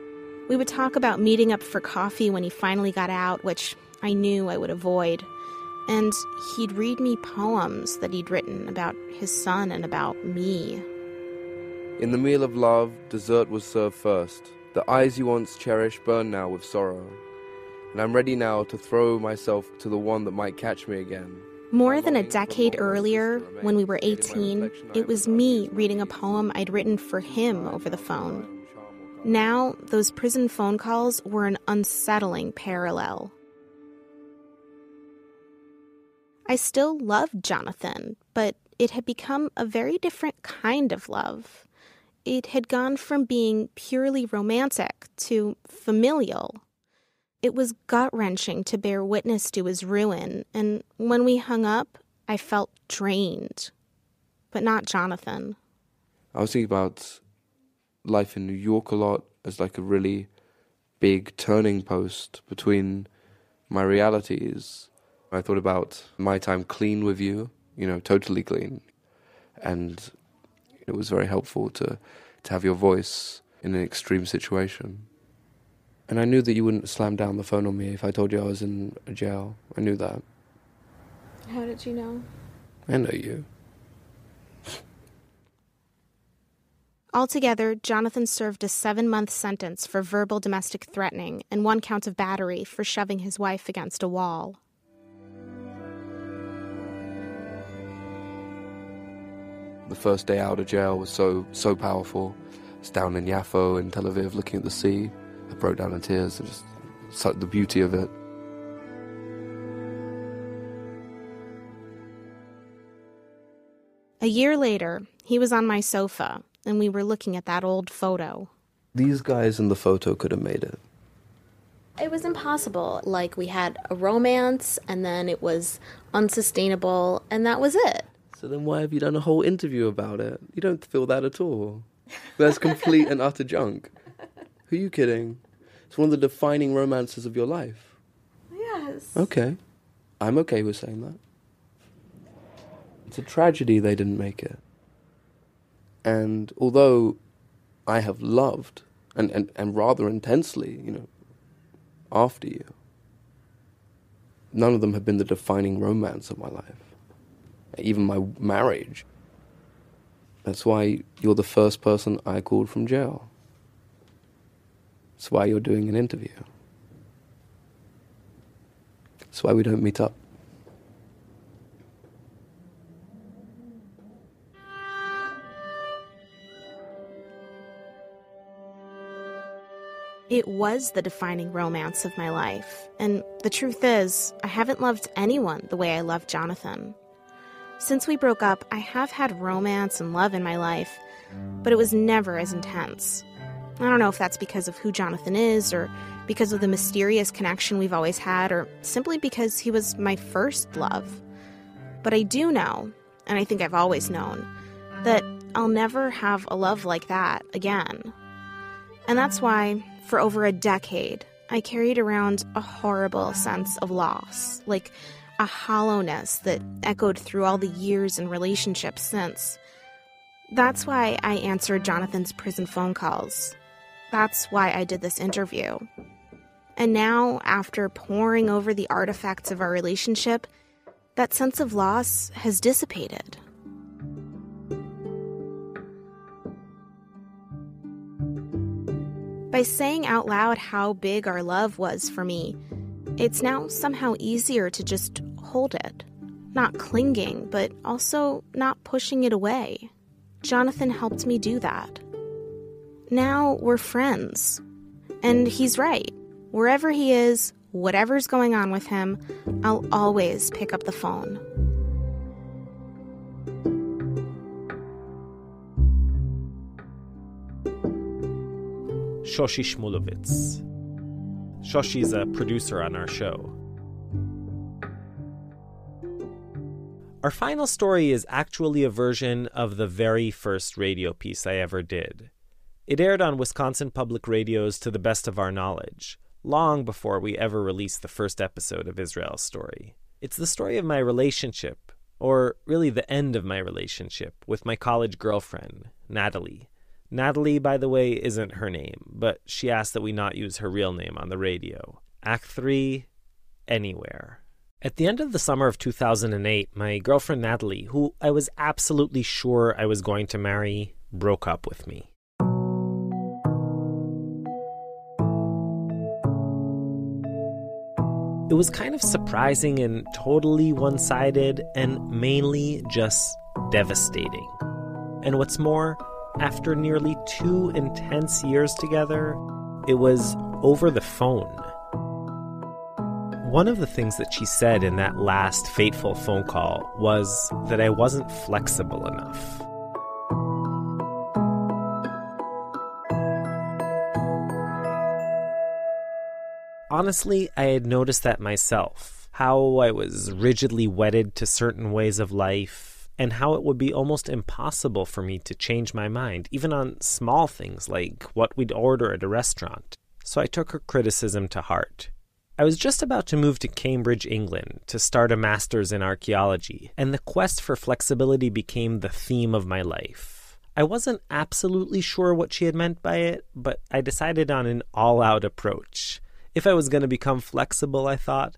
We would talk about meeting up for coffee when he finally got out, which I knew I would avoid. And he'd read me poems that he'd written about his son and about me. In the meal of love, dessert was served first. The eyes you once cherished burn now with sorrow, and I'm ready now to throw myself to the one that might catch me again. More than a decade earlier, when we were 18, it was me reading a poem I'd written for him over the phone. Now, those prison phone calls were an unsettling parallel. I still loved Jonathan, but it had become a very different kind of love it had gone from being purely romantic to familial. It was gut wrenching to bear witness to his ruin, and when we hung up, I felt drained. But not Jonathan. I was thinking about life in New York a lot as like a really big turning post between my realities. I thought about my time clean with you, you know, totally clean. And it was very helpful to, to have your voice in an extreme situation. And I knew that you wouldn't slam down the phone on me if I told you I was in a jail. I knew that. How did you know? I know you. Altogether, Jonathan served a seven month sentence for verbal domestic threatening and one count of battery for shoving his wife against a wall. The first day out of jail was so so powerful. I was down in Yaffo in Tel Aviv looking at the sea. I broke down in tears. Just the beauty of it. A year later, he was on my sofa, and we were looking at that old photo. These guys in the photo could have made it. It was impossible. Like, we had a romance, and then it was unsustainable, and that was it. So then why have you done a whole interview about it? You don't feel that at all. That's complete and utter junk. Who are you kidding? It's one of the defining romances of your life. Yes. Okay. I'm okay with saying that. It's a tragedy they didn't make it. And although I have loved, and, and, and rather intensely, you know, after you, none of them have been the defining romance of my life, even my marriage. That's why you're the first person I called from jail. That's why you're doing an interview. That's why we don't meet up. It was the defining romance of my life, and the truth is, I haven't loved anyone the way I loved Jonathan. Since we broke up, I have had romance and love in my life, but it was never as intense. I don't know if that's because of who Jonathan is, or because of the mysterious connection we've always had, or simply because he was my first love. But I do know, and I think I've always known, that I'll never have a love like that again. And that's why, for over a decade, I carried around a horrible sense of loss, like a hollowness that echoed through all the years and relationships since. That's why I answered Jonathan's prison phone calls. That's why I did this interview. And now, after poring over the artifacts of our relationship, that sense of loss has dissipated. By saying out loud how big our love was for me, it's now somehow easier to just hold it. Not clinging, but also not pushing it away. Jonathan helped me do that. Now we're friends. And he's right. Wherever he is, whatever's going on with him, I'll always pick up the phone. Shoshi Shmuluvitz. Shoshi is a producer on our show. Our final story is actually a version of the very first radio piece I ever did. It aired on Wisconsin Public Radio's To the Best of Our Knowledge, long before we ever released the first episode of Israel's story. It's the story of my relationship, or really the end of my relationship, with my college girlfriend, Natalie. Natalie, by the way, isn't her name, but she asked that we not use her real name on the radio. Act 3 Anywhere. At the end of the summer of 2008, my girlfriend Natalie, who I was absolutely sure I was going to marry, broke up with me. It was kind of surprising and totally one sided, and mainly just devastating. And what's more, after nearly two intense years together, it was over the phone. One of the things that she said in that last fateful phone call was that I wasn't flexible enough. Honestly, I had noticed that myself. How I was rigidly wedded to certain ways of life, and how it would be almost impossible for me to change my mind, even on small things like what we'd order at a restaurant. So I took her criticism to heart. I was just about to move to Cambridge, England, to start a master's in archaeology, and the quest for flexibility became the theme of my life. I wasn't absolutely sure what she had meant by it, but I decided on an all out approach. If I was going to become flexible, I thought,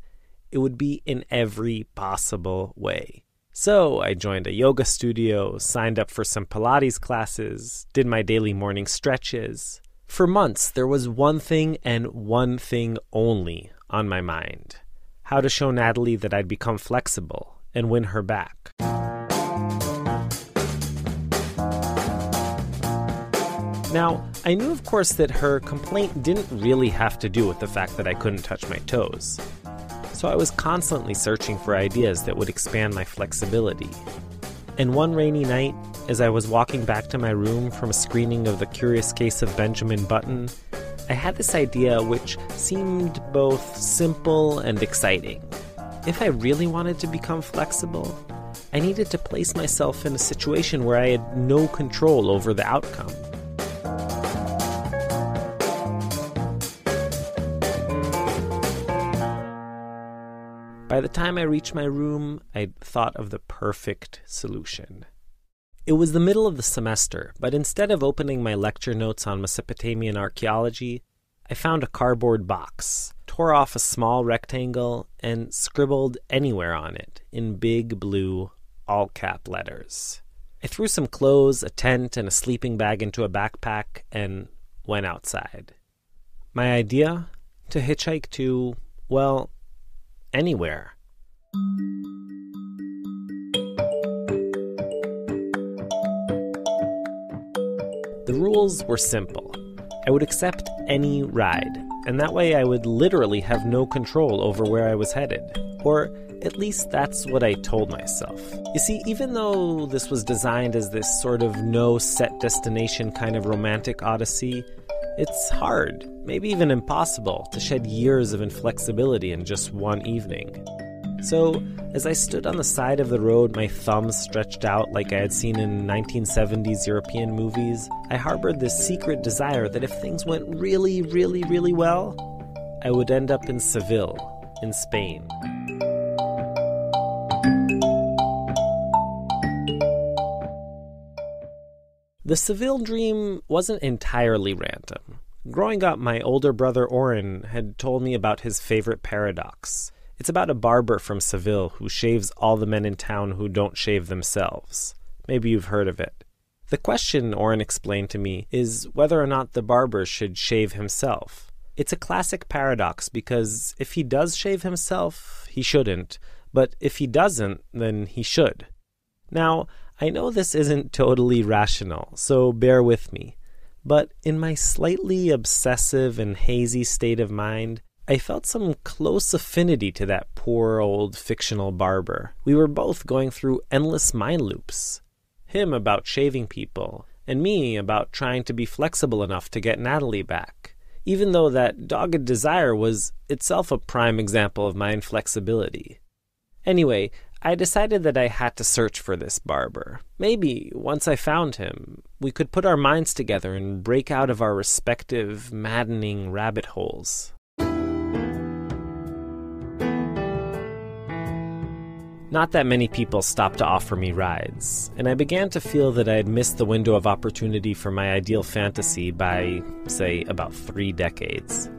it would be in every possible way. So I joined a yoga studio, signed up for some Pilates classes, did my daily morning stretches. For months, there was one thing and one thing only on my mind how to show Natalie that I'd become flexible and win her back. Now, I knew, of course, that her complaint didn't really have to do with the fact that I couldn't touch my toes. So I was constantly searching for ideas that would expand my flexibility. And one rainy night, as I was walking back to my room from a screening of The Curious Case of Benjamin Button, I had this idea which seemed both simple and exciting. If I really wanted to become flexible, I needed to place myself in a situation where I had no control over the outcome. By the time I reached my room, I'd thought of the perfect solution. It was the middle of the semester, but instead of opening my lecture notes on Mesopotamian archaeology, I found a cardboard box, tore off a small rectangle, and scribbled anywhere on it in big blue, all cap letters. I threw some clothes, a tent, and a sleeping bag into a backpack and went outside. My idea? To hitchhike to, well, anywhere. The rules were simple. I would accept any ride, and that way I would literally have no control over where I was headed. Or at least that's what I told myself. You see, even though this was designed as this sort of no set destination kind of romantic odyssey, it's hard, maybe even impossible, to shed years of inflexibility in just one evening. So, as I stood on the side of the road, my thumbs stretched out like I had seen in 1970s European movies, I harbored this secret desire that if things went really, really, really well, I would end up in Seville, in Spain. The Seville dream wasn't entirely random. Growing up, my older brother Oren had told me about his favorite paradox. It's about a barber from Seville who shaves all the men in town who don't shave themselves. Maybe you've heard of it. The question, Oren explained to me, is whether or not the barber should shave himself. It's a classic paradox because if he does shave himself, he shouldn't, but if he doesn't, then he should. Now, I know this isn't totally rational, so bear with me. But in my slightly obsessive and hazy state of mind, I felt some close affinity to that poor old fictional barber. We were both going through endless mind loops. Him about shaving people, and me about trying to be flexible enough to get Natalie back, even though that dogged desire was itself a prime example of my inflexibility. Anyway, I decided that I had to search for this barber. Maybe, once I found him, we could put our minds together and break out of our respective maddening rabbit holes. Not that many people stopped to offer me rides, and I began to feel that I had missed the window of opportunity for my ideal fantasy by, say, about three decades.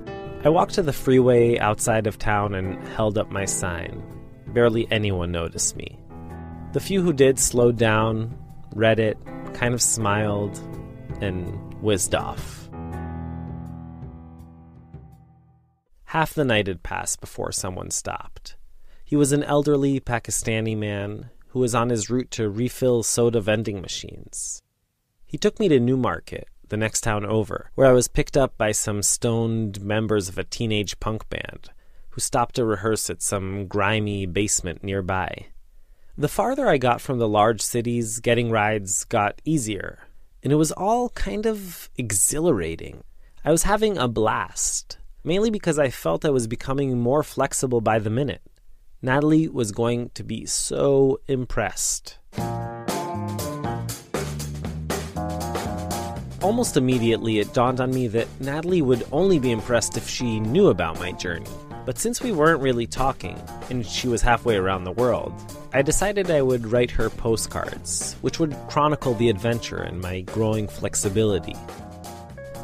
I walked to the freeway outside of town and held up my sign. Barely anyone noticed me. The few who did slowed down, read it, kind of smiled, and whizzed off. Half the night had passed before someone stopped. He was an elderly Pakistani man who was on his route to refill soda vending machines. He took me to Newmarket, the next town over, where I was picked up by some stoned members of a teenage punk band stopped to rehearse at some grimy basement nearby. The farther I got from the large cities, getting rides got easier, and it was all kind of exhilarating. I was having a blast, mainly because I felt I was becoming more flexible by the minute. Natalie was going to be so impressed. Almost immediately, it dawned on me that Natalie would only be impressed if she knew about my journey. But since we weren't really talking, and she was halfway around the world, I decided I would write her postcards, which would chronicle the adventure and my growing flexibility.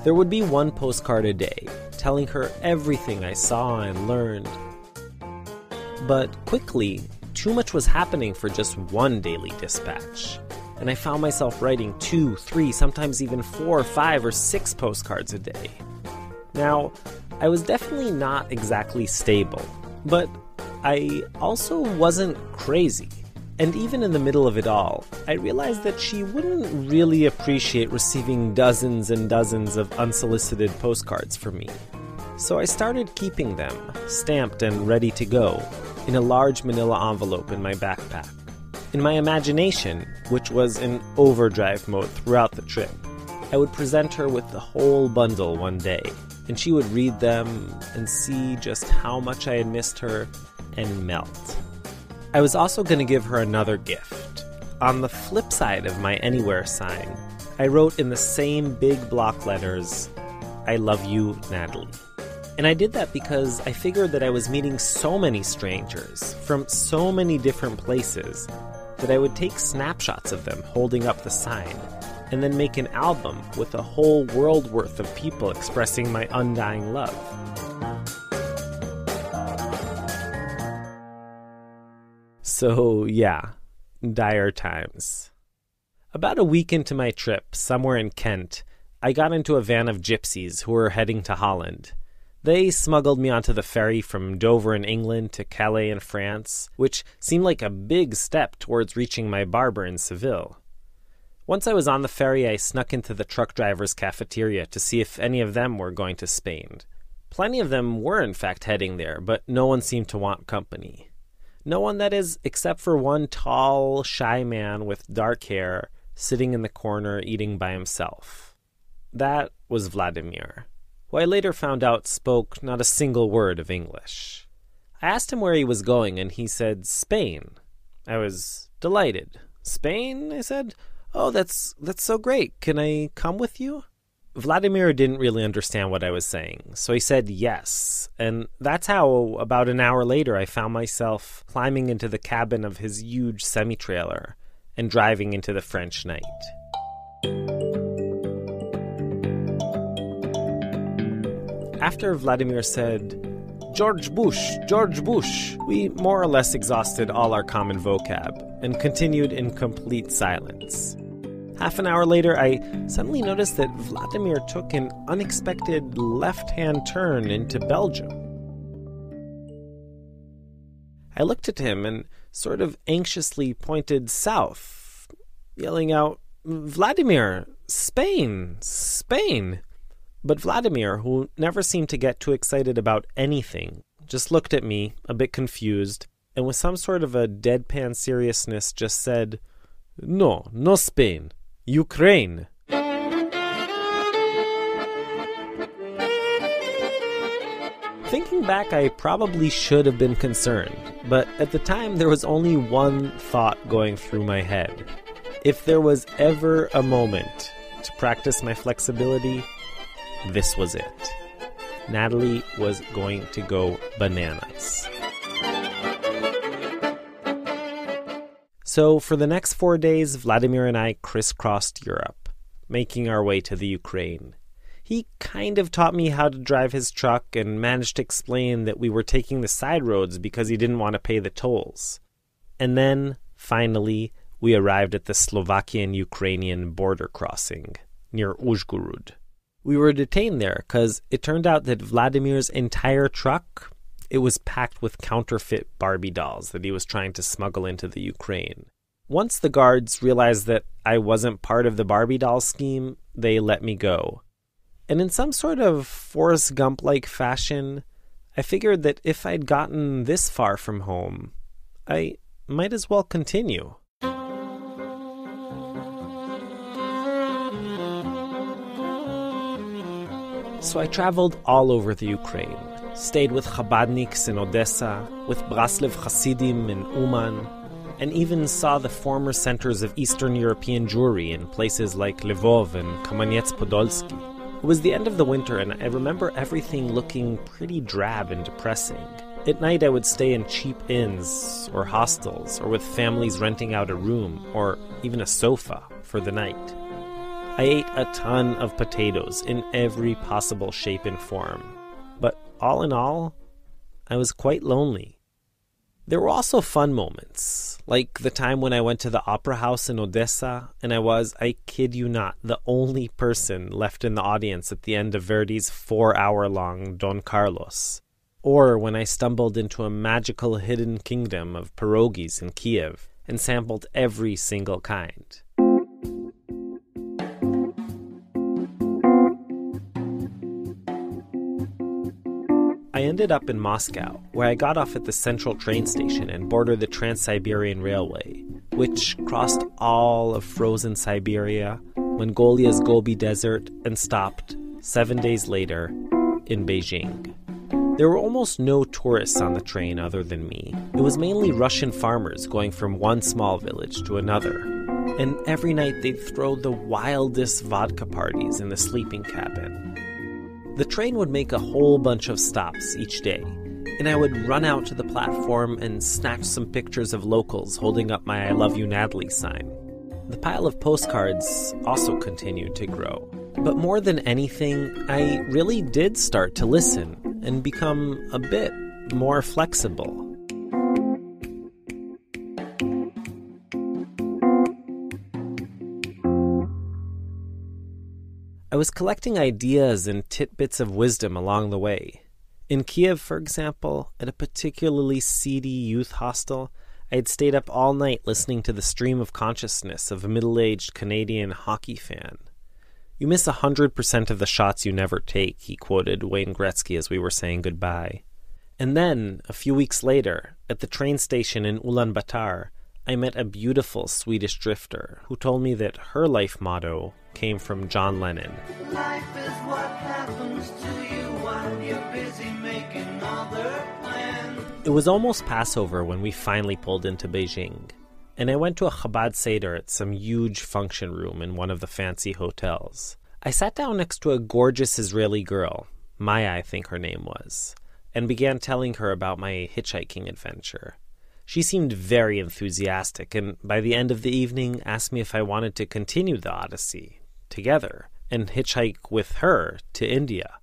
There would be one postcard a day, telling her everything I saw and learned, But quickly, too much was happening for just one daily dispatch. And I found myself writing two, three, sometimes even four, five, or six postcards a day. Now, I was definitely not exactly stable, but I also wasn't crazy. And even in the middle of it all, I realized that she wouldn't really appreciate receiving dozens and dozens of unsolicited postcards from me. So I started keeping them, stamped and ready to go, in a large manila envelope in my backpack. In my imagination, which was in overdrive mode throughout the trip, I would present her with the whole bundle one day, and she would read them and see just how much I had missed her and melt. I was also going to give her another gift. On the flip side of my Anywhere sign, I wrote in the same big block letters, I love you, Natalie. And I did that because I figured that I was meeting so many strangers from so many different places that I would take snapshots of them holding up the sign and then make an album with a whole world worth of people expressing my undying love. So, yeah, dire times. About a week into my trip, somewhere in Kent, I got into a van of gypsies who were heading to Holland. They smuggled me onto the ferry from Dover in England to Calais in France, which seemed like a big step towards reaching my barber in Seville. Once I was on the ferry, I snuck into the truck driver's cafeteria to see if any of them were going to Spain. Plenty of them were, in fact, heading there, but no one seemed to want company. No one, that is, except for one tall, shy man with dark hair sitting in the corner eating by himself. That was Vladimir, who I later found out spoke not a single word of English. I asked him where he was going, and he said, Spain. I was delighted. Spain? I said. Oh, that's that's so great. Can I come with you? Vladimir didn't really understand what I was saying, so he said yes. And that's how, about an hour later, I found myself climbing into the cabin of his huge semi trailer and driving into the French night. After Vladimir said, George Bush, George Bush, we more or less exhausted all our common vocab and continued in complete silence. Half an hour later, I suddenly noticed that Vladimir took an unexpected left hand turn into Belgium. I looked at him and sort of anxiously pointed south, yelling out, Vladimir, Spain, Spain. But Vladimir, who never seemed to get too excited about anything, just looked at me, a bit confused, and with some sort of a deadpan seriousness just said, No, no Spain. Ukraine. Thinking back, I probably should have been concerned, but at the time there was only one thought going through my head. If there was ever a moment to practice my flexibility, this was it. Natalie was going to go bananas. So, for the next four days, Vladimir and I crisscrossed Europe, making our way to the Ukraine. He kind of taught me how to drive his truck and managed to explain that we were taking the side roads because he didn't want to pay the tolls. And then, finally, we arrived at the Slovakian Ukrainian border crossing near Uzhgorod. We were detained there because it turned out that Vladimir's entire truck it was packed with counterfeit Barbie dolls that he was trying to smuggle into the Ukraine. Once the guards realized that I wasn't part of the Barbie doll scheme, they let me go. And in some sort of Forrest Gump like fashion, I figured that if I'd gotten this far from home, I might as well continue. So I traveled all over the Ukraine stayed with Chabadniks in Odessa, with Bratslav Hasidim in Uman, and even saw the former centers of Eastern European Jewry in places like Lvov and Kamenets-Podolsky. It was the end of the winter, and I remember everything looking pretty drab and depressing. At night, I would stay in cheap inns or hostels, or with families renting out a room, or even a sofa, for the night. I ate a ton of potatoes in every possible shape and form, all in all, I was quite lonely. There were also fun moments, like the time when I went to the Opera House in Odessa and I was, I kid you not, the only person left in the audience at the end of Verdi's four hour long Don Carlos. Or when I stumbled into a magical hidden kingdom of pierogies in Kiev and sampled every single kind. Ended up in Moscow, where I got off at the central train station and boarded the Trans Siberian Railway, which crossed all of frozen Siberia, Mongolia's Gobi Desert, and stopped, seven days later, in Beijing. There were almost no tourists on the train other than me. It was mainly Russian farmers going from one small village to another. And every night they'd throw the wildest vodka parties in the sleeping cabin. The train would make a whole bunch of stops each day, and I would run out to the platform and snatch some pictures of locals holding up my I Love You Natalie sign. The pile of postcards also continued to grow. But more than anything, I really did start to listen and become a bit more flexible. I was collecting ideas and tidbits of wisdom along the way. In Kiev, for example, at a particularly seedy youth hostel, I had stayed up all night listening to the stream of consciousness of a middle aged Canadian hockey fan. You miss a hundred percent of the shots you never take, he quoted Wayne Gretzky as we were saying goodbye. And then, a few weeks later, at the train station in Ulaanbaatar, I met a beautiful Swedish drifter who told me that her life motto came from John Lennon. It was almost Passover when we finally pulled into Beijing, and I went to a Chabad Seder at some huge function room in one of the fancy hotels. I sat down next to a gorgeous Israeli girl, Maya, I think her name was, and began telling her about my hitchhiking adventure. She seemed very enthusiastic, and by the end of the evening asked me if I wanted to continue the Odyssey, together and hitchhike with her to India.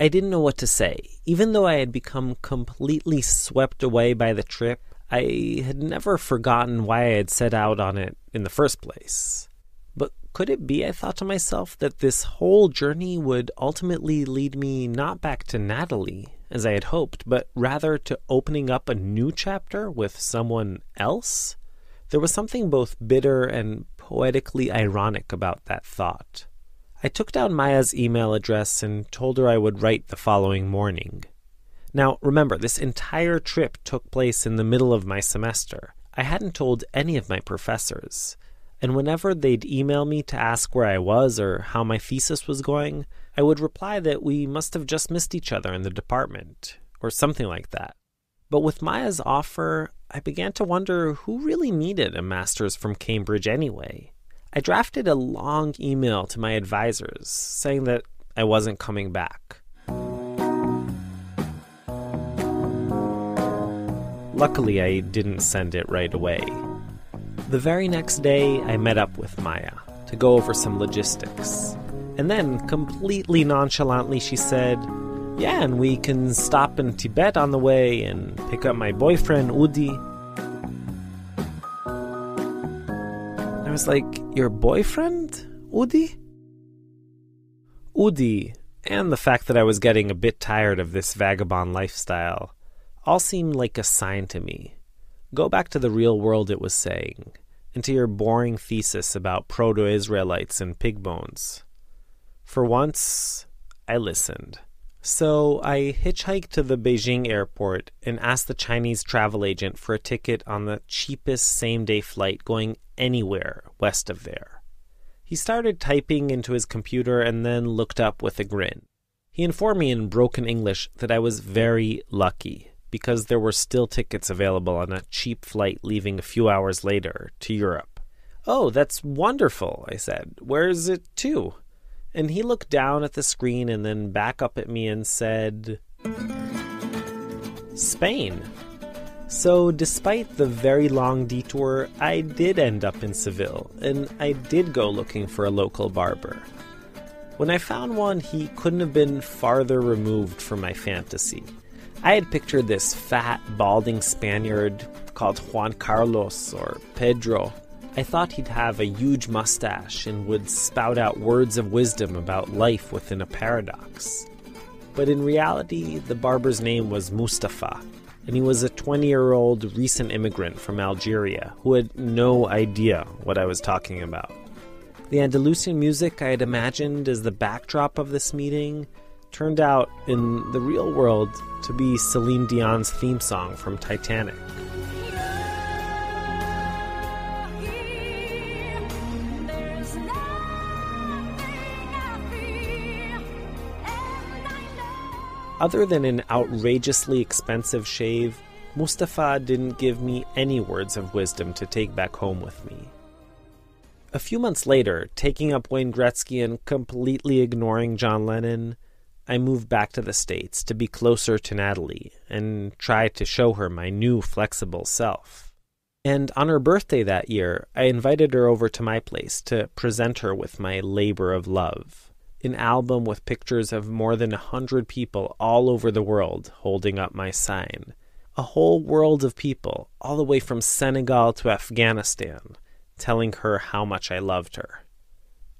I didn't know what to say. Even though I had become completely swept away by the trip, I had never forgotten why I had set out on it in the first place. But could it be, I thought to myself, that this whole journey would ultimately lead me not back to Natalie, as I had hoped, but rather to opening up a new chapter with someone else? There was something both bitter and poetically ironic about that thought. I took down Maya's email address and told her I would write the following morning. Now, remember, this entire trip took place in the middle of my semester. I hadn't told any of my professors, and whenever they'd email me to ask where I was or how my thesis was going, I would reply that we must have just missed each other in the department, or something like that. But with Maya's offer, I began to wonder who really needed a master's from Cambridge anyway. I drafted a long email to my advisors saying that I wasn't coming back. Luckily, I didn't send it right away. The very next day, I met up with Maya to go over some logistics. And then, completely nonchalantly, she said, yeah, and we can stop in Tibet on the way and pick up my boyfriend, Udi. I was like, Your boyfriend, Udi? Udi, and the fact that I was getting a bit tired of this vagabond lifestyle, all seemed like a sign to me. Go back to the real world, it was saying, and to your boring thesis about proto Israelites and pig bones. For once, I listened. So I hitchhiked to the Beijing airport and asked the Chinese travel agent for a ticket on the cheapest same day flight going anywhere west of there. He started typing into his computer and then looked up with a grin. He informed me in broken English that I was very lucky because there were still tickets available on a cheap flight leaving a few hours later to Europe. Oh, that's wonderful, I said. Where's it to? And he looked down at the screen and then back up at me and said, Spain. So, despite the very long detour, I did end up in Seville, and I did go looking for a local barber. When I found one, he couldn't have been farther removed from my fantasy. I had pictured this fat, balding Spaniard called Juan Carlos or Pedro. I thought he'd have a huge mustache and would spout out words of wisdom about life within a paradox. But in reality, the barber's name was Mustafa, and he was a 20 year old recent immigrant from Algeria who had no idea what I was talking about. The Andalusian music I had imagined as the backdrop of this meeting turned out in the real world to be Celine Dion's theme song from Titanic. Other than an outrageously expensive shave, Mustafa didn't give me any words of wisdom to take back home with me. A few months later, taking up Wayne Gretzky and completely ignoring John Lennon, I moved back to the States to be closer to Natalie and try to show her my new flexible self. And on her birthday that year, I invited her over to my place to present her with my labor of love an album with pictures of more than a hundred people all over the world holding up my sign. A whole world of people, all the way from Senegal to Afghanistan, telling her how much I loved her.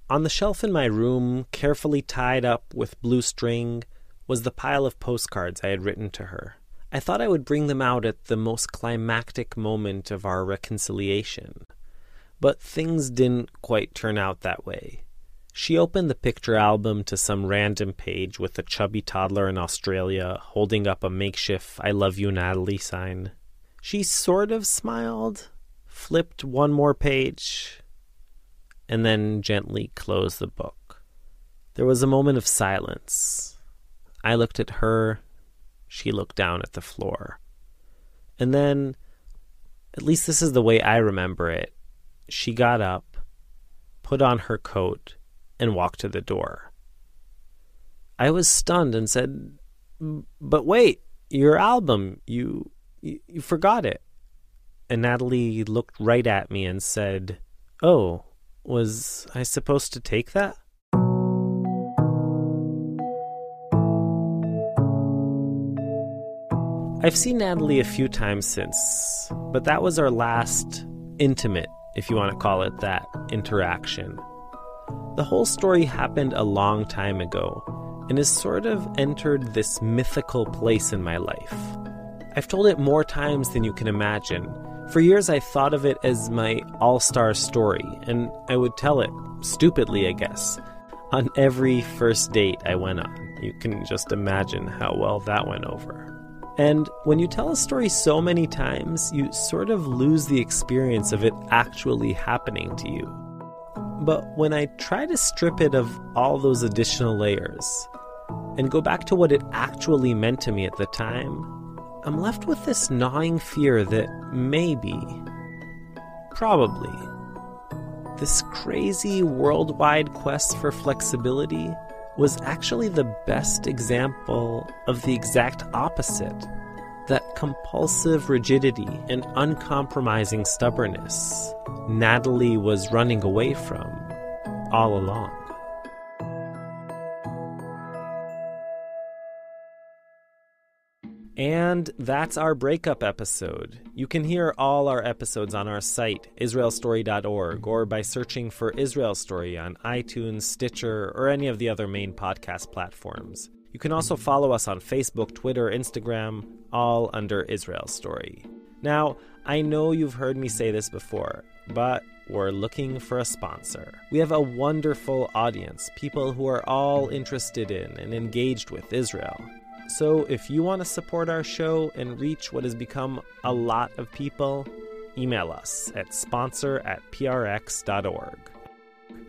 On the shelf in my room, carefully tied up with blue string, was the pile of postcards I had written to her. I thought I would bring them out at the most climactic moment of our reconciliation. But things didn't quite turn out that way. She opened the picture album to some random page with a chubby toddler in Australia holding up a makeshift I love you Natalie sign. She sort of smiled, flipped one more page, and then gently closed the book. There was a moment of silence. I looked at her, she looked down at the floor. And then, at least this is the way I remember it, she got up, put on her coat, and walked to the door. I was stunned and said, "But wait, your album, you, you you forgot it." And Natalie looked right at me and said, "Oh, was I supposed to take that?" I've seen Natalie a few times since, but that was our last intimate, if you want to call it that, interaction. The whole story happened a long time ago and has sort of entered this mythical place in my life. I've told it more times than you can imagine. For years, I thought of it as my all star story, and I would tell it, stupidly, I guess, on every first date I went on. You can just imagine how well that went over. And when you tell a story so many times, you sort of lose the experience of it actually happening to you. But when I try to strip it of all those additional layers and go back to what it actually meant to me at the time, I'm left with this gnawing fear that maybe, probably, this crazy worldwide quest for flexibility was actually the best example of the exact opposite that compulsive rigidity and uncompromising stubbornness Natalie was running away from all along. And that's our breakup episode. You can hear all our episodes on our site, israelstory.org, or by searching for Israel Story on iTunes, Stitcher, or any of the other main podcast platforms. You can also follow us on Facebook, Twitter, Instagram, all under Israel Story. Now, I know you've heard me say this before, but we're looking for a sponsor. We have a wonderful audience, people who are all interested in and engaged with Israel. So if you want to support our show and reach what has become a lot of people, email us at sponsor at prx.org.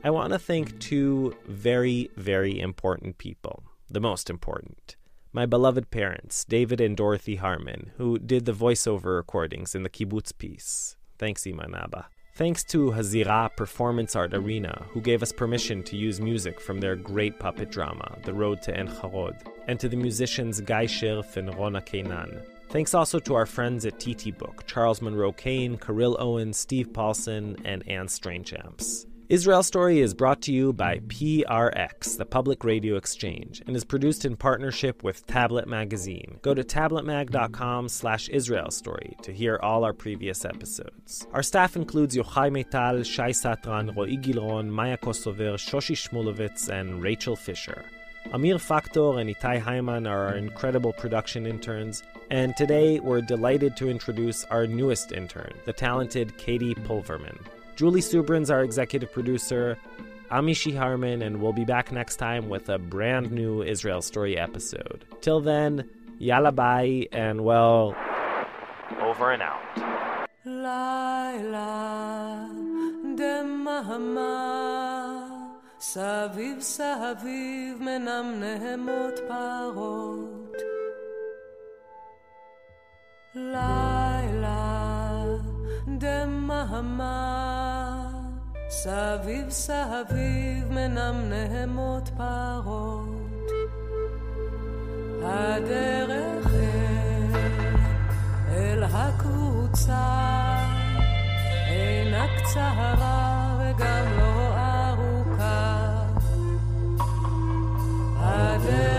I want to thank two very, very important people the most important. My beloved parents, David and Dorothy Harman, who did the voiceover recordings in the kibbutz piece. Thanks, Ima and Abba. Thanks to Hazira Performance Art Arena, who gave us permission to use music from their great puppet drama, The Road to En Harod, and to the musicians Guy Shirf and Rona Kenan. Thanks also to our friends at TT Book, Charles Monroe Kane, Kirill Owen, Steve Paulson, and Anne Strainchamps. Israel Story is brought to you by PRX, the Public Radio Exchange, and is produced in partnership with Tablet Magazine. Go to tabletmag.com slash Israel Story to hear all our previous episodes. Our staff includes Yochai Maital, Shai Satran, Roy Gilron, Maya Kosover, Shoshi Shmuluvitz, and Rachel Fisher. Amir Factor and Itai Hyman are our incredible production interns, and today we're delighted to introduce our newest intern, the talented Katie Pulverman. Julie Subrin's our executive producer. I'm Mishy Harman, and we'll be back next time with a brand new Israel Story episode. Till then, yalla bye, and well, over and out. דממה סביב סביב מנמנמות פרות. הדרך אל, אל הקבוצה. אינה קצרה וגם לא ארוכה. הדרך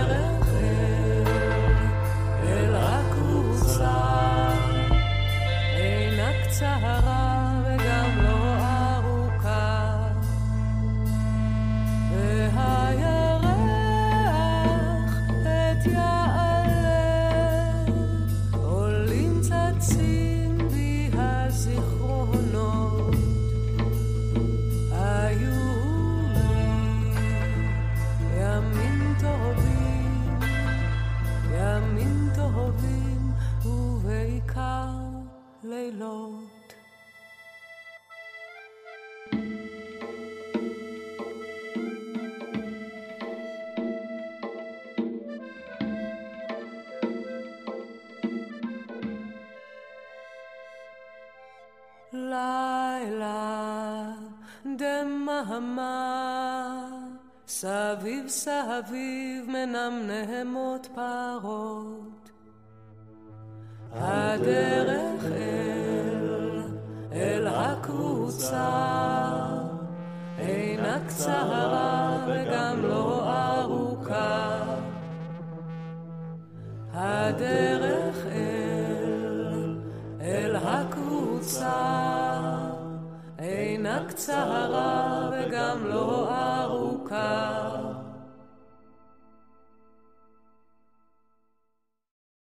לילות. לילה דממה סביב סביב מנמנמות פרות הדרך אל, אל הקבוצה, אינה קצרה וגם לא ארוכה. הדרך אל, אל הקבוצה, אינה קצרה וגם לא ארוכה.